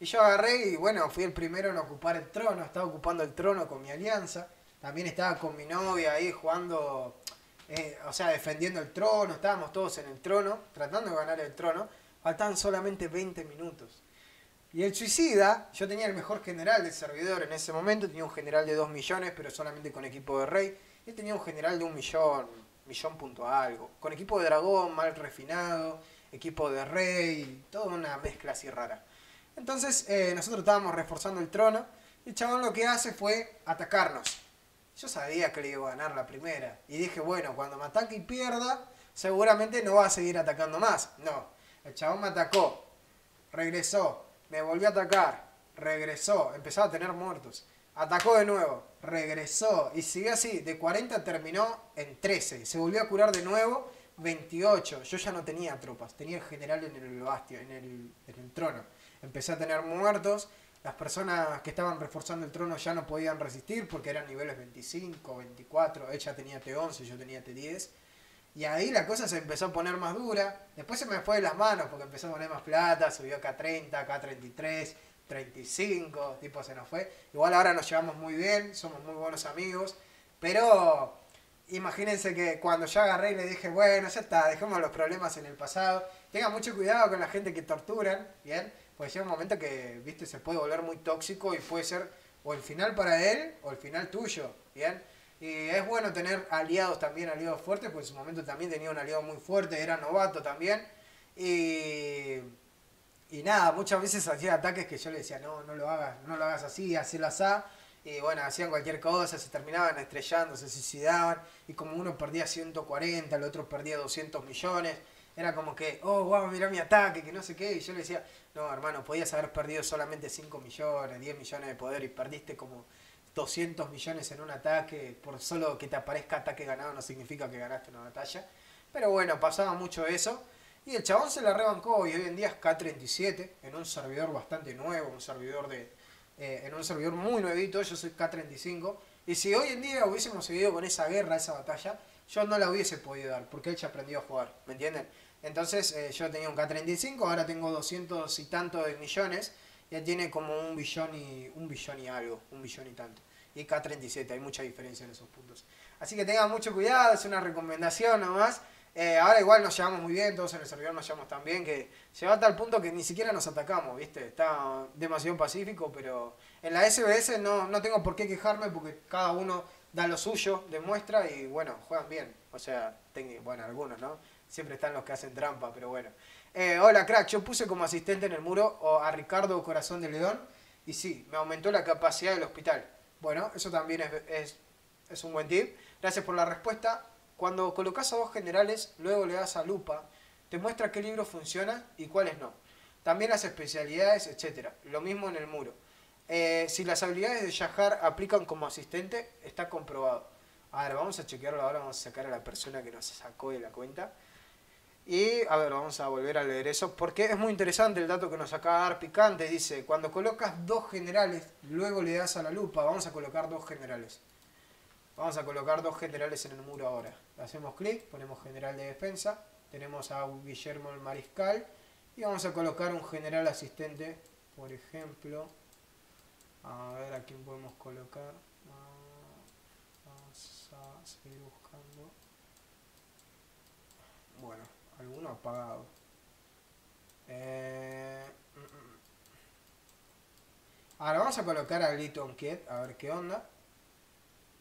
Y yo agarré y, bueno, fui el primero en ocupar el trono. Estaba ocupando el trono con mi alianza. También estaba con mi novia ahí jugando, eh, o sea, defendiendo el trono. Estábamos todos en el trono, tratando de ganar el trono. Faltaban solamente 20 minutos. Y el suicida, yo tenía el mejor general del servidor en ese momento, tenía un general de 2 millones, pero solamente con equipo de rey. Él tenía un general de un millón, millón punto algo. Con equipo de dragón, mal refinado, equipo de rey, toda una mezcla así rara. Entonces eh, nosotros estábamos reforzando el trono y el chabón lo que hace fue atacarnos. Yo sabía que le iba a ganar la primera. Y dije, bueno, cuando me ataque y pierda, seguramente no va a seguir atacando más. No, el chabón me atacó, regresó, me volvió a atacar, regresó, empezó a tener muertos, atacó de nuevo, regresó y sigue así, de 40 terminó en 13, se volvió a curar de nuevo, 28, yo ya no tenía tropas, tenía el general en el bastio, en el, en el trono, empecé a tener muertos, las personas que estaban reforzando el trono ya no podían resistir porque eran niveles 25, 24, ella tenía T11, yo tenía T10. Y ahí la cosa se empezó a poner más dura. Después se me fue de las manos porque empezó a poner más plata, subió K30, K33, 35, tipo se nos fue. Igual ahora nos llevamos muy bien, somos muy buenos amigos. Pero imagínense que cuando yo agarré y le dije, bueno, ya está, dejemos los problemas en el pasado. Tengan mucho cuidado con la gente que torturan, ¿bien? Porque llega un momento que, viste, se puede volver muy tóxico y puede ser o el final para él o el final tuyo, ¿bien? Y es bueno tener aliados también, aliados fuertes, porque en su momento también tenía un aliado muy fuerte, era novato también. Y, y nada, muchas veces hacía ataques que yo le decía, no, no lo hagas, no lo hagas así, hacelo así. Y bueno, hacían cualquier cosa, se terminaban estrellando, se suicidaban. Y como uno perdía 140, el otro perdía 200 millones. Era como que, oh, wow, mira mi ataque, que no sé qué. Y yo le decía, no, hermano, podías haber perdido solamente 5 millones, 10 millones de poder y perdiste como 200 millones en un ataque, por solo que te aparezca ataque ganado no significa que ganaste una batalla. Pero bueno, pasaba mucho eso. Y el chabón se la rebancó y hoy en día es K37 en un servidor bastante nuevo, un servidor de... Eh, en un servidor muy nuevito, yo soy K35, Y si hoy en día hubiésemos seguido con esa guerra, esa batalla, yo no la hubiese podido dar, porque él ya aprendió a jugar, ¿me entienden? Entonces eh, yo tenía un K35, ahora tengo 200 y tantos de millones, ya tiene como un billón y un billón y algo, un billón y tanto. Y K37, hay mucha diferencia en esos puntos. Así que tengan mucho cuidado, es una recomendación nomás. Eh, ahora igual nos llevamos muy bien, todos en el servidor nos llevamos tan bien que llega a tal punto que ni siquiera nos atacamos, ¿viste? Está demasiado pacífico, pero en la SBS no, no tengo por qué quejarme porque cada uno da lo suyo, demuestra y bueno, juegan bien. O sea, bueno, algunos, ¿no? Siempre están los que hacen trampa, pero bueno. Eh, hola, crack. Yo puse como asistente en el muro a Ricardo Corazón de León y sí, me aumentó la capacidad del hospital. Bueno, eso también es, es, un buen tip. Gracias por la respuesta. Cuando colocas a dos generales, luego le das a lupa, te muestra qué libro funciona y cuáles no. También las especialidades, etc. Lo mismo en el muro. Eh, si las habilidades de Yahar aplican como asistente, está comprobado. A ver, vamos a chequearlo ahora, vamos a sacar a la persona que nos sacó de la cuenta. Y a ver, vamos a volver a leer eso, porque es muy interesante el dato que nos acaba de dar Picante. Dice, cuando colocas dos generales, luego le das a la lupa, vamos a colocar dos generales. Vamos a colocar dos generales en el muro ahora. Hacemos clic, ponemos general de defensa, tenemos a Guillermo el Mariscal, y vamos a colocar un general asistente, por ejemplo, a ver a quién podemos colocar. Vamos a seguir buscando. Bueno, alguno apagado. Eh, mm, mm. Ahora vamos a colocar a Gliton Kiet, a ver qué onda.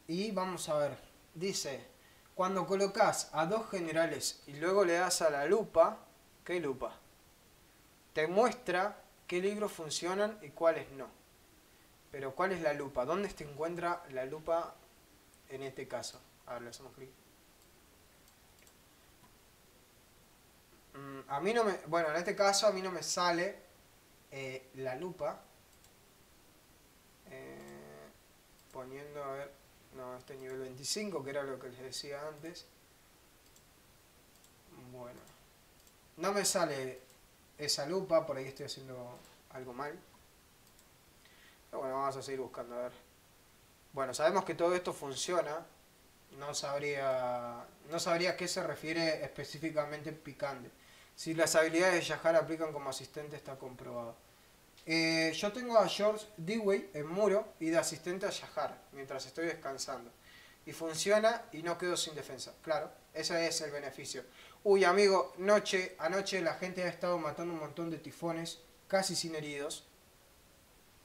Y vamos a ver. Dice, cuando colocas a dos generales y luego le das a la lupa, ¿qué lupa? Te muestra qué libros funcionan y cuáles no. Pero ¿cuál es la lupa? ¿Dónde se encuentra la lupa en este caso? A ver, le hacemos clic. A mí no me... Bueno, en este caso a mí no me sale eh, la lupa. Eh, poniendo, a ver... No, este nivel 25, que era lo que les decía antes. Bueno. No me sale esa lupa, por ahí estoy haciendo algo mal bueno, vamos a seguir buscando a ver. Bueno, sabemos que todo esto funciona. No sabría, no sabría a qué se refiere específicamente picante. Si las habilidades de Yahar aplican como asistente está comprobado. Eh, yo tengo a George Dewey en muro y de asistente a Yahar mientras estoy descansando. Y funciona y no quedo sin defensa. Claro, ese es el beneficio. Uy, amigo, noche, anoche la gente ha estado matando un montón de tifones, casi sin heridos.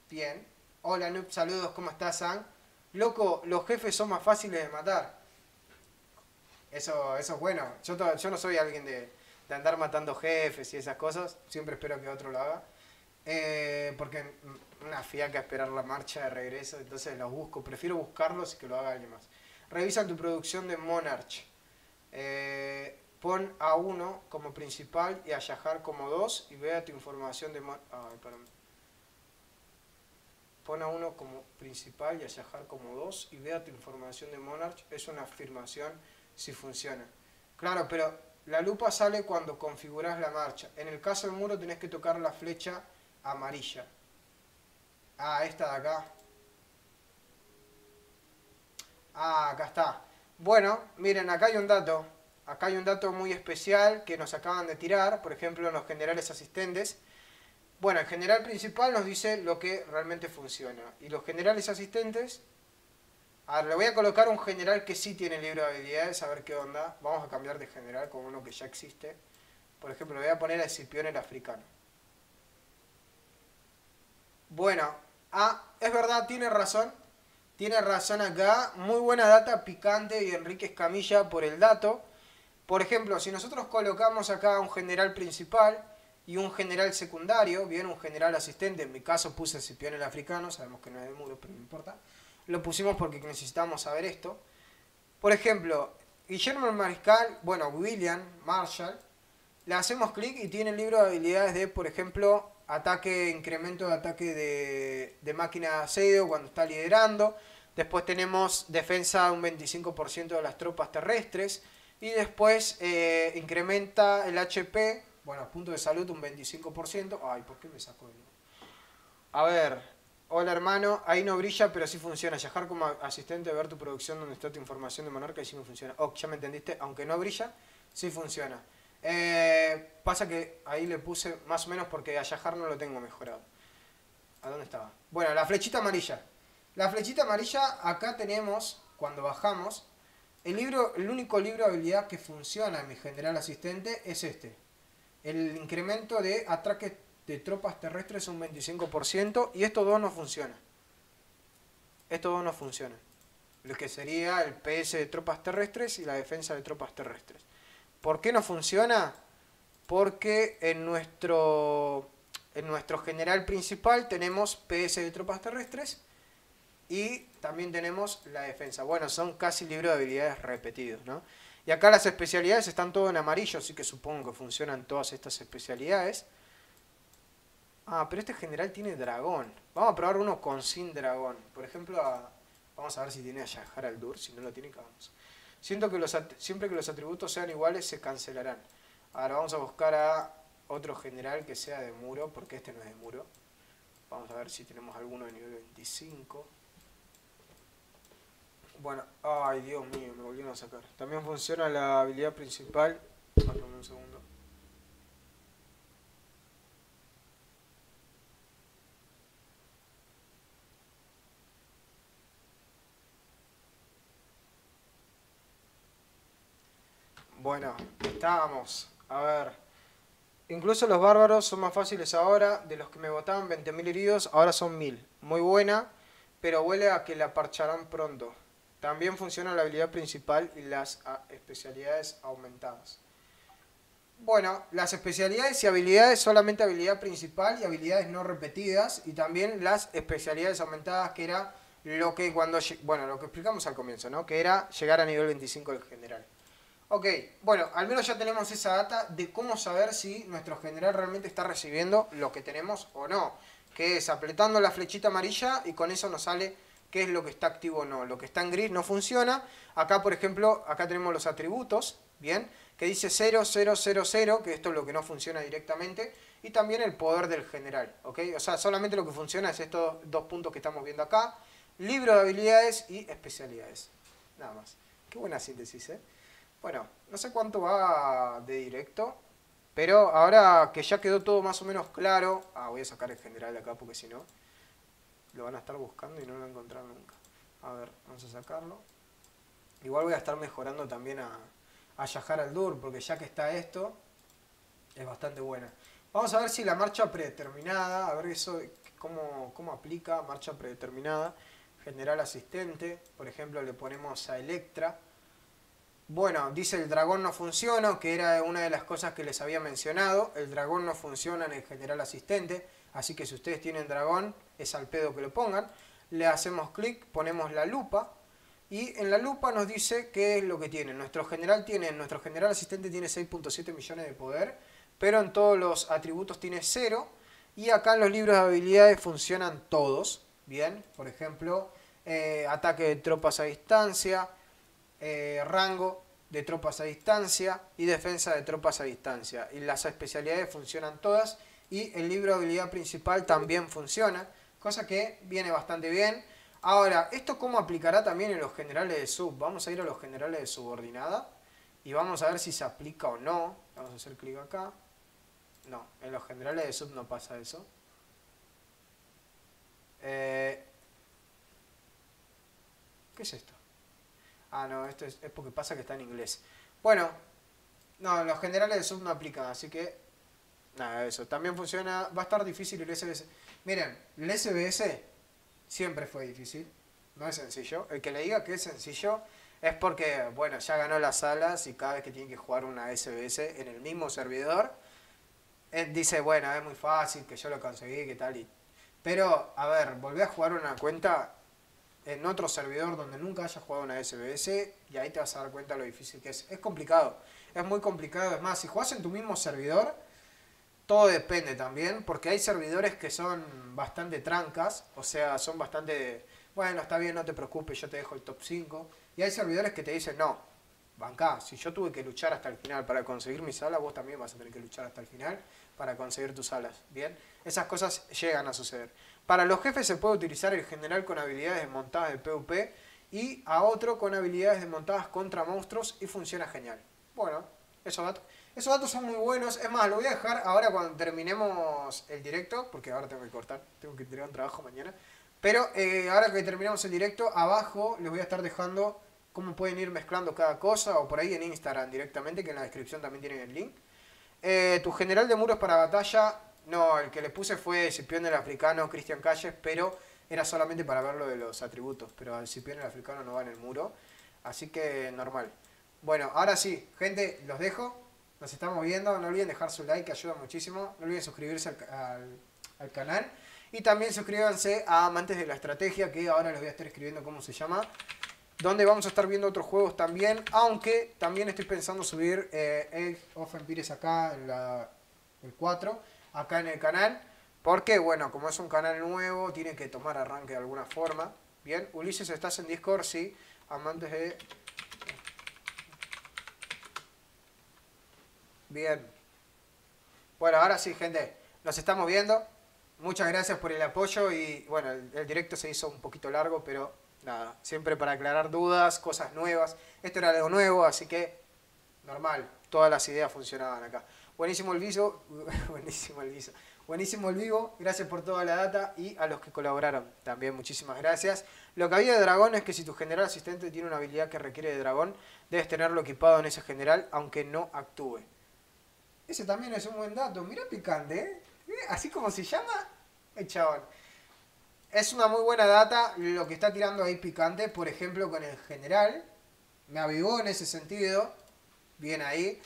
Bien, Hola Noob, saludos, ¿cómo estás, San? Loco, los jefes son más fáciles de matar. Eso, eso es bueno. Yo, yo no soy alguien de, andar matando jefes y esas cosas. Siempre espero que otro lo haga. Eh, porque una fiaca esperar la marcha de regreso, entonces los busco. Prefiero buscarlos y que lo haga alguien más. Revisa tu producción de Monarch. Eh, pon a uno como principal y a Yahar como dos y vea tu información de Monarch. Ay, Pon a uno como principal y a Shahar como dos y vea tu información de Monarch. Es una afirmación si funciona. Claro, pero la lupa sale cuando configuras la marcha. En el caso del muro tenés que tocar la flecha amarilla. Ah, esta de acá. Ah, acá está. Bueno, miren, acá hay un dato. Acá hay un dato muy especial que nos acaban de tirar, por ejemplo, en los generales asistentes. Bueno, el general principal nos dice lo que realmente funciona. Y los generales asistentes... A ver, le voy a colocar un general que sí tiene libro de habilidades, a ver qué onda. Vamos a cambiar de general con uno que ya existe. Por ejemplo, le voy a poner a Escipión el africano. Bueno, ah, es verdad, tiene razón. Tiene razón acá. Muy buena data, Picante y Enrique Escamilla por el dato. Por ejemplo, si nosotros colocamos acá un general principal y un general secundario, bien, un general asistente, en mi caso puse Cipión el africano, sabemos que no es de muro, pero no importa. Lo pusimos porque necesitamos saber esto. Por ejemplo, Guillermo Mariscal, bueno, William Marshall, le hacemos clic y tiene el libro de habilidades de, por ejemplo, ataque, incremento de ataque de, de máquina de asedio cuando está liderando. Después tenemos defensa un 25% de las tropas terrestres. Y después eh, incrementa el HP bueno, punto de salud un 25%. Ay, ¿por qué me sacó el... A ver, Hola hermano, ahí no brilla, pero sí funciona. Yajar como asistente, ver tu producción donde está tu información de Monarca y sí me funciona. Oh, ya me entendiste, aunque no brilla, sí funciona. Eh, pasa que ahí le puse más o menos porque a Yajar no lo tengo mejorado. ¿A dónde estaba? Bueno, la flechita amarilla. La flechita amarilla, acá tenemos, cuando bajamos, el, libro, el único libro de habilidad que funciona en mi general asistente es este. El incremento de atraque de tropas terrestres es un 25% y estos dos no funcionan. Estos dos no funcionan. Lo que sería el PS de tropas terrestres y la defensa de tropas terrestres. ¿Por qué no funciona? Porque en nuestro, en nuestro general principal tenemos PS de tropas terrestres y también tenemos la defensa. Bueno, son casi libros de habilidades repetidos, ¿no? Y acá las especialidades están todo en amarillo, así que supongo que funcionan todas estas especialidades. Ah, pero este general tiene dragón. Vamos a probar uno con sin dragón. Por ejemplo, vamos a ver si tiene a Yahar al Dur. Si no lo tiene, vamos. Siento que los siempre que los atributos sean iguales, se cancelarán. Ahora vamos a buscar a otro general que sea de muro, porque este no es de muro. Vamos a ver si tenemos alguno de nivel 25. Bueno, ay Dios mío, me volvieron a sacar. También funciona la habilidad principal. un segundo. Bueno, estábamos. A ver. Incluso los bárbaros son más fáciles ahora. De los que me votaban 20.000 heridos, ahora son 1.000. Muy buena, pero huele a que la parcharán pronto. También funciona la habilidad principal y las especialidades aumentadas. Bueno, las especialidades y habilidades, solamente habilidad principal y habilidades no repetidas. Y también las especialidades aumentadas, que era lo que cuando bueno, lo que explicamos al comienzo, ¿no? Que era llegar a nivel 25 del general. Ok, bueno, al menos ya tenemos esa data de cómo saber si nuestro general realmente está recibiendo lo que tenemos o no. Que es apretando la flechita amarilla y con eso nos sale qué es lo que está activo o no. Lo que está en gris no funciona. Acá, por ejemplo, acá tenemos los atributos, ¿bien? Que dice 0, 0, 0, 0, que esto es lo que no funciona directamente. Y también el poder del general, ¿ok? O sea, solamente lo que funciona es estos dos puntos que estamos viendo acá. Libro de habilidades y especialidades. Nada más. Qué buena síntesis, ¿eh? Bueno, no sé cuánto va de directo. Pero ahora que ya quedó todo más o menos claro... Ah, voy a sacar el general de acá porque si no lo van a estar buscando y no lo van a encontrar nunca. A ver, vamos a sacarlo. Igual voy a estar mejorando también a, a Yahar al Dur, porque ya que está esto, es bastante buena. Vamos a ver si la marcha predeterminada, a ver eso, cómo, cómo aplica marcha predeterminada. General asistente, por ejemplo, le ponemos a Electra. Bueno, dice el dragón no funciona, que era una de las cosas que les había mencionado. El dragón no funciona en el general asistente, así que si ustedes tienen dragón, es al pedo que lo pongan. Le hacemos clic, ponemos la lupa y en la lupa nos dice qué es lo que tiene. Nuestro general tiene, nuestro general asistente tiene 6.7 millones de poder, pero en todos los atributos tiene 0 y acá en los libros de habilidades funcionan todos, bien, por ejemplo, eh, ataque de tropas a distancia, eh, rango de tropas a distancia y defensa de tropas a distancia. Y las especialidades funcionan todas y el libro de habilidad principal también funciona cosa que viene bastante bien. Ahora, ¿esto cómo aplicará también en los generales de sub? Vamos a ir a los generales de subordinada y vamos a ver si se aplica o no. Vamos a hacer clic acá. No, en los generales de sub no pasa eso. Eh, ¿Qué es esto? Ah, no, esto es, es, porque pasa que está en inglés. Bueno, no, los generales de sub no aplican, así que... Nada, eso. También funciona... Va a estar difícil el SBS. Miren, el SBS siempre fue difícil, no es sencillo. El que le diga que es sencillo es porque, bueno, ya ganó las salas y cada vez que tiene que jugar una SBS en el mismo servidor, dice, bueno, es muy fácil, que yo lo conseguí, que tal y... Pero, a ver, volví a jugar una cuenta en otro servidor donde nunca haya jugado una SBS y ahí te vas a dar cuenta lo difícil que es. Es complicado, es muy complicado. Es más, si juegas en tu mismo servidor, todo depende también, porque hay servidores que son bastante trancas, o sea, son bastante, bueno, está bien, no te preocupes, yo te dejo el top 5. Y hay servidores que te dicen, no, banca, si yo tuve que luchar hasta el final para conseguir mi sala, vos también vas a tener que luchar hasta el final para conseguir tus alas, ¿bien? Esas cosas llegan a suceder. Para los jefes se puede utilizar el general con habilidades desmontadas de PvP y a otro con habilidades desmontadas contra monstruos y funciona genial. Bueno, esos datos, esos datos son muy buenos. Es más, lo voy a dejar ahora cuando terminemos el directo, porque ahora tengo que cortar, tengo que tener un trabajo mañana. Pero eh, ahora que terminamos el directo, abajo les voy a estar dejando cómo pueden ir mezclando cada cosa o por ahí en Instagram directamente, que en la descripción también tienen el link. Eh, tu general de muros para batalla, no, el que le puse fue Cipión del Africano, Cristian Calles, pero era solamente para ver lo de los atributos, pero el Cipión del Africano no va en el muro, así que normal. Bueno, ahora sí, gente, los dejo, nos estamos viendo, no olviden dejar su like, que ayuda muchísimo, no olviden suscribirse al, al canal. Y también suscríbanse a Amantes de la Estrategia, que ahora les voy a estar escribiendo cómo se llama donde vamos a estar viendo otros juegos también, aunque también estoy pensando subir eh, Egg of Empires acá, en la, el 4, acá en el canal, porque bueno, como es un canal nuevo, tiene que tomar arranque de alguna forma. Bien, Ulises, ¿estás en Discord? Sí, amantes de... Bien. Bueno, ahora sí, gente, nos estamos viendo. Muchas gracias por el apoyo y bueno, el directo se hizo un poquito largo, pero nada, siempre para aclarar dudas, cosas nuevas. Esto era algo nuevo, así que normal, todas las ideas funcionaban acá. Buenísimo el viso, buenísimo el viso. Buenísimo el vivo, gracias por toda la data y a los que colaboraron también muchísimas gracias. Lo que había de dragón es que si tu general asistente tiene una habilidad que requiere de dragón, debes tenerlo equipado en ese general aunque no actúe. Ese también es un buen dato, mira picante, ¿eh? ¿Eh? Así como se llama, el chabón. Es una muy buena data lo que está tirando ahí picante, por ejemplo con el general. Me avivó en ese sentido. Bien ahí.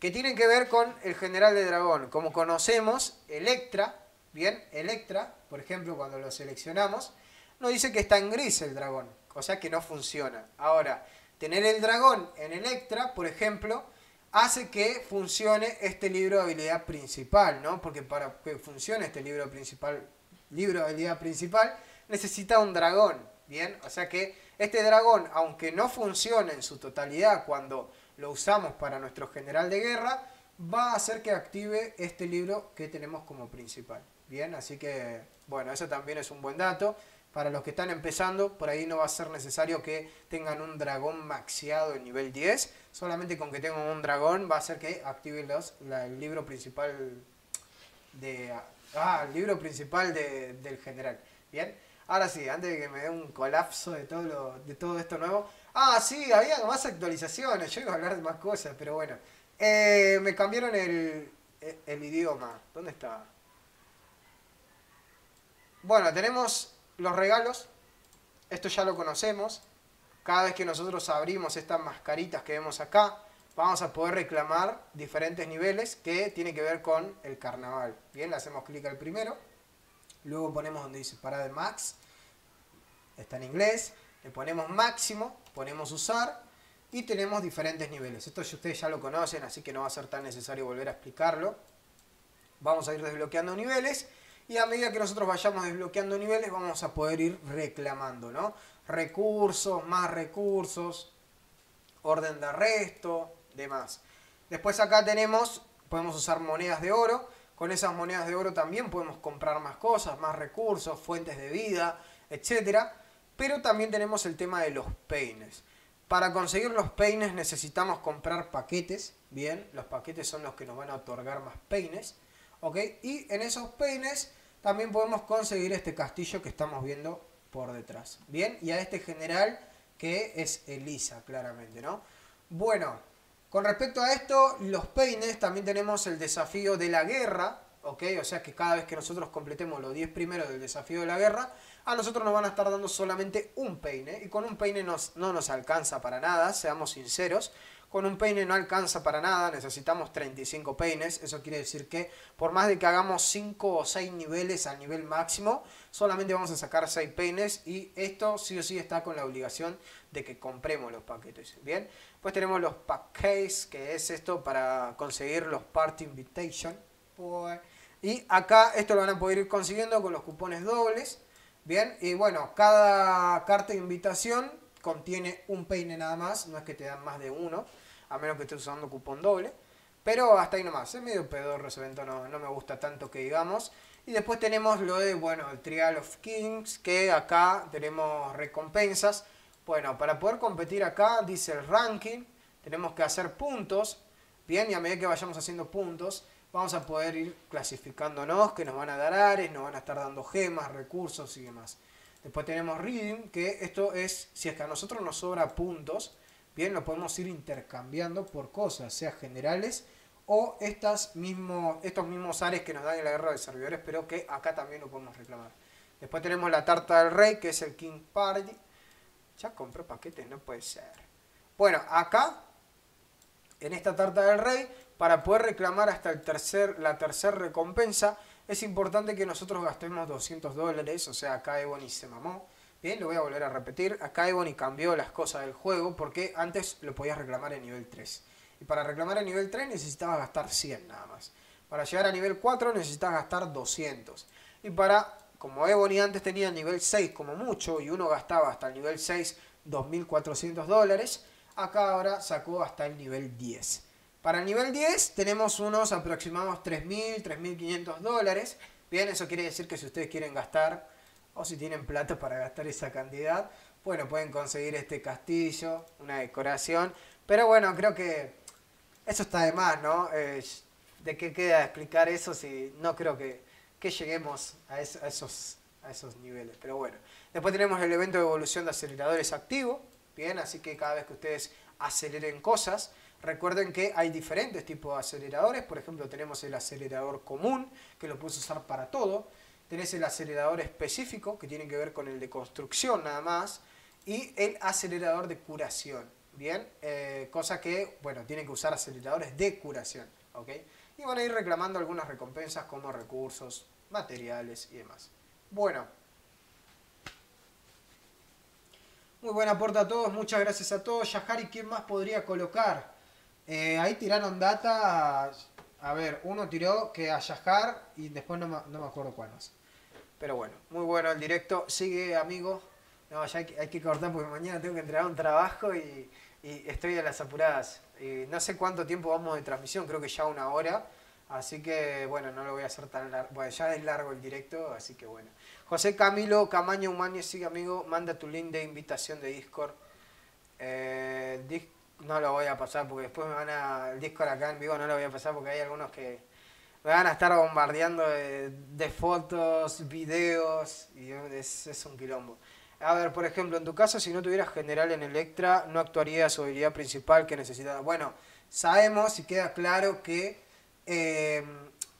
Que tienen que ver con el general de dragón. Como conocemos, Electra, bien, Electra, por ejemplo, cuando lo seleccionamos, nos dice que está en gris el dragón. O sea que no funciona. Ahora, tener el dragón en Electra, por ejemplo, hace que funcione este libro de habilidad principal, ¿no? Porque para que funcione este libro principal libro de habilidad principal, necesita un dragón. Bien, o sea que este dragón, aunque no funcione en su totalidad cuando lo usamos para nuestro general de guerra, va a hacer que active este libro que tenemos como principal. Bien, así que bueno, eso también es un buen dato. Para los que están empezando, por ahí no va a ser necesario que tengan un dragón maxiado en nivel 10. Solamente con que tengan un dragón va a hacer que active los, el libro principal de Ah, el libro principal de, del general. Bien. Ahora sí, antes de que me dé un colapso de todo, lo, de todo esto nuevo. Ah, sí, había más actualizaciones. Yo iba a hablar de más cosas, pero bueno. Eh, me cambiaron el, el idioma. ¿Dónde está? Bueno, tenemos los regalos. Esto ya lo conocemos. Cada vez que nosotros abrimos estas mascaritas que vemos acá, vamos a poder reclamar diferentes niveles que tiene que ver con el carnaval. Bien, le hacemos clic al primero, luego ponemos donde dice de max, está en inglés, le ponemos máximo, ponemos usar y tenemos diferentes niveles. Esto ustedes ya lo conocen, así que no va a ser tan necesario volver a explicarlo. Vamos a ir desbloqueando niveles y a medida que nosotros vayamos desbloqueando niveles vamos a poder ir reclamando, ¿no? Recursos, más recursos, orden de arresto, demás. Después acá tenemos, podemos usar monedas de oro. Con esas monedas de oro también podemos comprar más cosas, más recursos, fuentes de vida, etc. Pero también tenemos el tema de los peines. Para conseguir los peines necesitamos comprar paquetes, bien, los paquetes son los que nos van a otorgar más peines, ¿ok? Y en esos peines también podemos conseguir este castillo que estamos viendo por detrás, bien, y a este general que es Elisa, claramente, ¿no? Bueno, con respecto a esto, los peines, también tenemos el desafío de la guerra, ¿ok? O sea que cada vez que nosotros completemos los 10 primeros del desafío de la guerra, a nosotros nos van a estar dando solamente un peine. Y con un peine nos, no nos alcanza para nada, seamos sinceros. Con un peine no alcanza para nada, necesitamos 35 peines. Eso quiere decir que por más de que hagamos 5 o 6 niveles al nivel máximo, solamente vamos a sacar 6 peines. Y esto sí o sí está con la obligación de que compremos los paquetes. Bien, pues tenemos los packets, que es esto para conseguir los Party Invitation. Y acá esto lo van a poder ir consiguiendo con los cupones dobles. Bien, y bueno, cada carta de invitación contiene un peine nada más, no es que te dan más de uno, a menos que estés usando cupón doble. Pero hasta ahí nomás, es medio pedorro ese evento, no, no me gusta tanto que digamos. Y después tenemos lo de, bueno, el Trial of Kings, que acá tenemos recompensas. Bueno, para poder competir acá, dice el ranking, tenemos que hacer puntos. Bien, y a medida que vayamos haciendo puntos, vamos a poder ir clasificándonos, que nos van a dar ares, nos van a estar dando gemas, recursos y demás. Después tenemos Reading, que esto es, si es que a nosotros nos sobra puntos, bien, lo podemos ir intercambiando por cosas, sea generales o estas estos mismos ares que nos dan en la guerra de servidores, pero que acá también lo podemos reclamar. Después tenemos la tarta del rey, que es el King Party. Ya compró paquetes, no puede ser. Bueno, acá, en esta tarta del rey, para poder reclamar hasta el tercer, la tercera recompensa, es importante que nosotros gastemos 200 dólares, o sea, acá Ebony se mamó. Bien, lo voy a volver a repetir. Acá Ebony cambió las cosas del juego porque antes lo podías reclamar en nivel 3. Y para reclamar a nivel 3 necesitabas gastar 100 nada más. Para llegar a nivel 4 necesitabas gastar 200. Y para, como Ebony antes tenía nivel 6 como mucho y uno gastaba hasta el nivel 6 2.400 dólares, acá ahora sacó hasta el nivel 10. Para el nivel 10 tenemos unos aproximados 3.000, 3.500 dólares. Bien, eso quiere decir que si ustedes quieren gastar o si tienen plata para gastar esa cantidad, bueno, pueden conseguir este castillo, una decoración. Pero bueno, creo que eso está de más, ¿no? Eh, ¿De qué queda explicar eso si no creo que, que lleguemos a, esos, a esos niveles? Pero bueno, después tenemos el evento de evolución de aceleradores activo, bien, así que cada vez que ustedes aceleren cosas, recuerden que hay diferentes tipos de aceleradores, por ejemplo tenemos el acelerador común, que lo puedes usar para todo, tenés el acelerador específico, que tiene que ver con el de construcción nada más, y el acelerador de curación. Bien, eh, cosa que, bueno, tienen que usar aceleradores de curación, ¿ok? Y van a ir reclamando algunas recompensas como recursos, materiales y demás. Bueno. Muy buen aporte a todos, muchas gracias a todos. Yahari, ¿quién más podría colocar? Eh, ahí tiraron data, a, ver, uno tiró que a Yahar y después no me, acuerdo cuál más. Pero bueno, muy bueno el directo. Sigue, amigo. No, ya hay que, cortar porque mañana tengo que entregar un trabajo y estoy a las apuradas. No sé cuánto tiempo vamos de transmisión, creo que ya una hora. Así que bueno, no lo voy a hacer tan largo. Bueno, ya es largo el directo, así que bueno. José Camilo Camaño Humani, sigue amigo, manda tu link de invitación de Discord. Eh, no lo voy a pasar porque después me van a. El Discord acá en vivo no lo voy a pasar porque hay algunos que me van a estar bombardeando de, fotos, videos y es, un quilombo. A ver, por ejemplo, en tu caso, si no tuvieras general en Electra, no actuaría su habilidad principal que necesitas. Bueno, sabemos y queda claro que eh,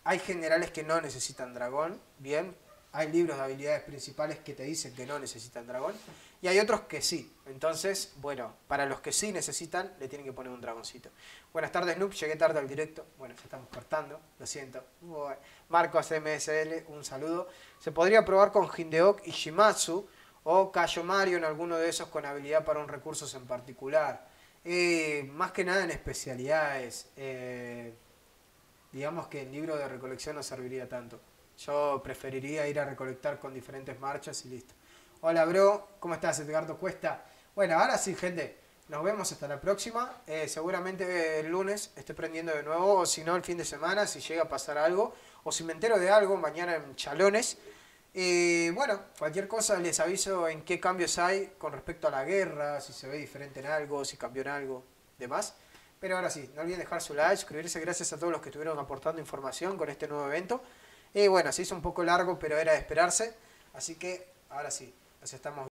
hay generales que no necesitan dragón, bien. Hay libros de habilidades principales que te dicen que no necesitan dragón. Y hay otros que sí. Entonces, bueno, para los que sí necesitan, le tienen que poner un dragoncito. Buenas tardes, Noob. Llegué tarde al directo. Bueno, ya estamos cortando. Lo siento. Marcos MSL, un saludo. Se podría probar con Hindeok y Shimatsu o Cayo Mario en alguno de esos con habilidad para un recurso en particular. Eh, más que nada en especialidades. Eh, digamos que el libro de recolección no serviría tanto. Yo preferiría ir a recolectar con diferentes marchas y listo. Hola, bro. ¿Cómo estás, Edgardo Cuesta? Bueno, ahora sí, gente. Nos vemos hasta la próxima. Eh, seguramente el lunes esté prendiendo de nuevo, o si no, el fin de semana, si llega a pasar algo, o si me entero de algo, mañana en Chalones. Y bueno, cualquier cosa les aviso en qué cambios hay con respecto a la guerra, si se ve diferente en algo, si cambió en algo, demás. Pero ahora sí, no olviden dejar su like, suscribirse, gracias a todos los que estuvieron aportando información con este nuevo evento. Y bueno, se hizo un poco largo, pero era de esperarse. Así que ahora sí, nos estamos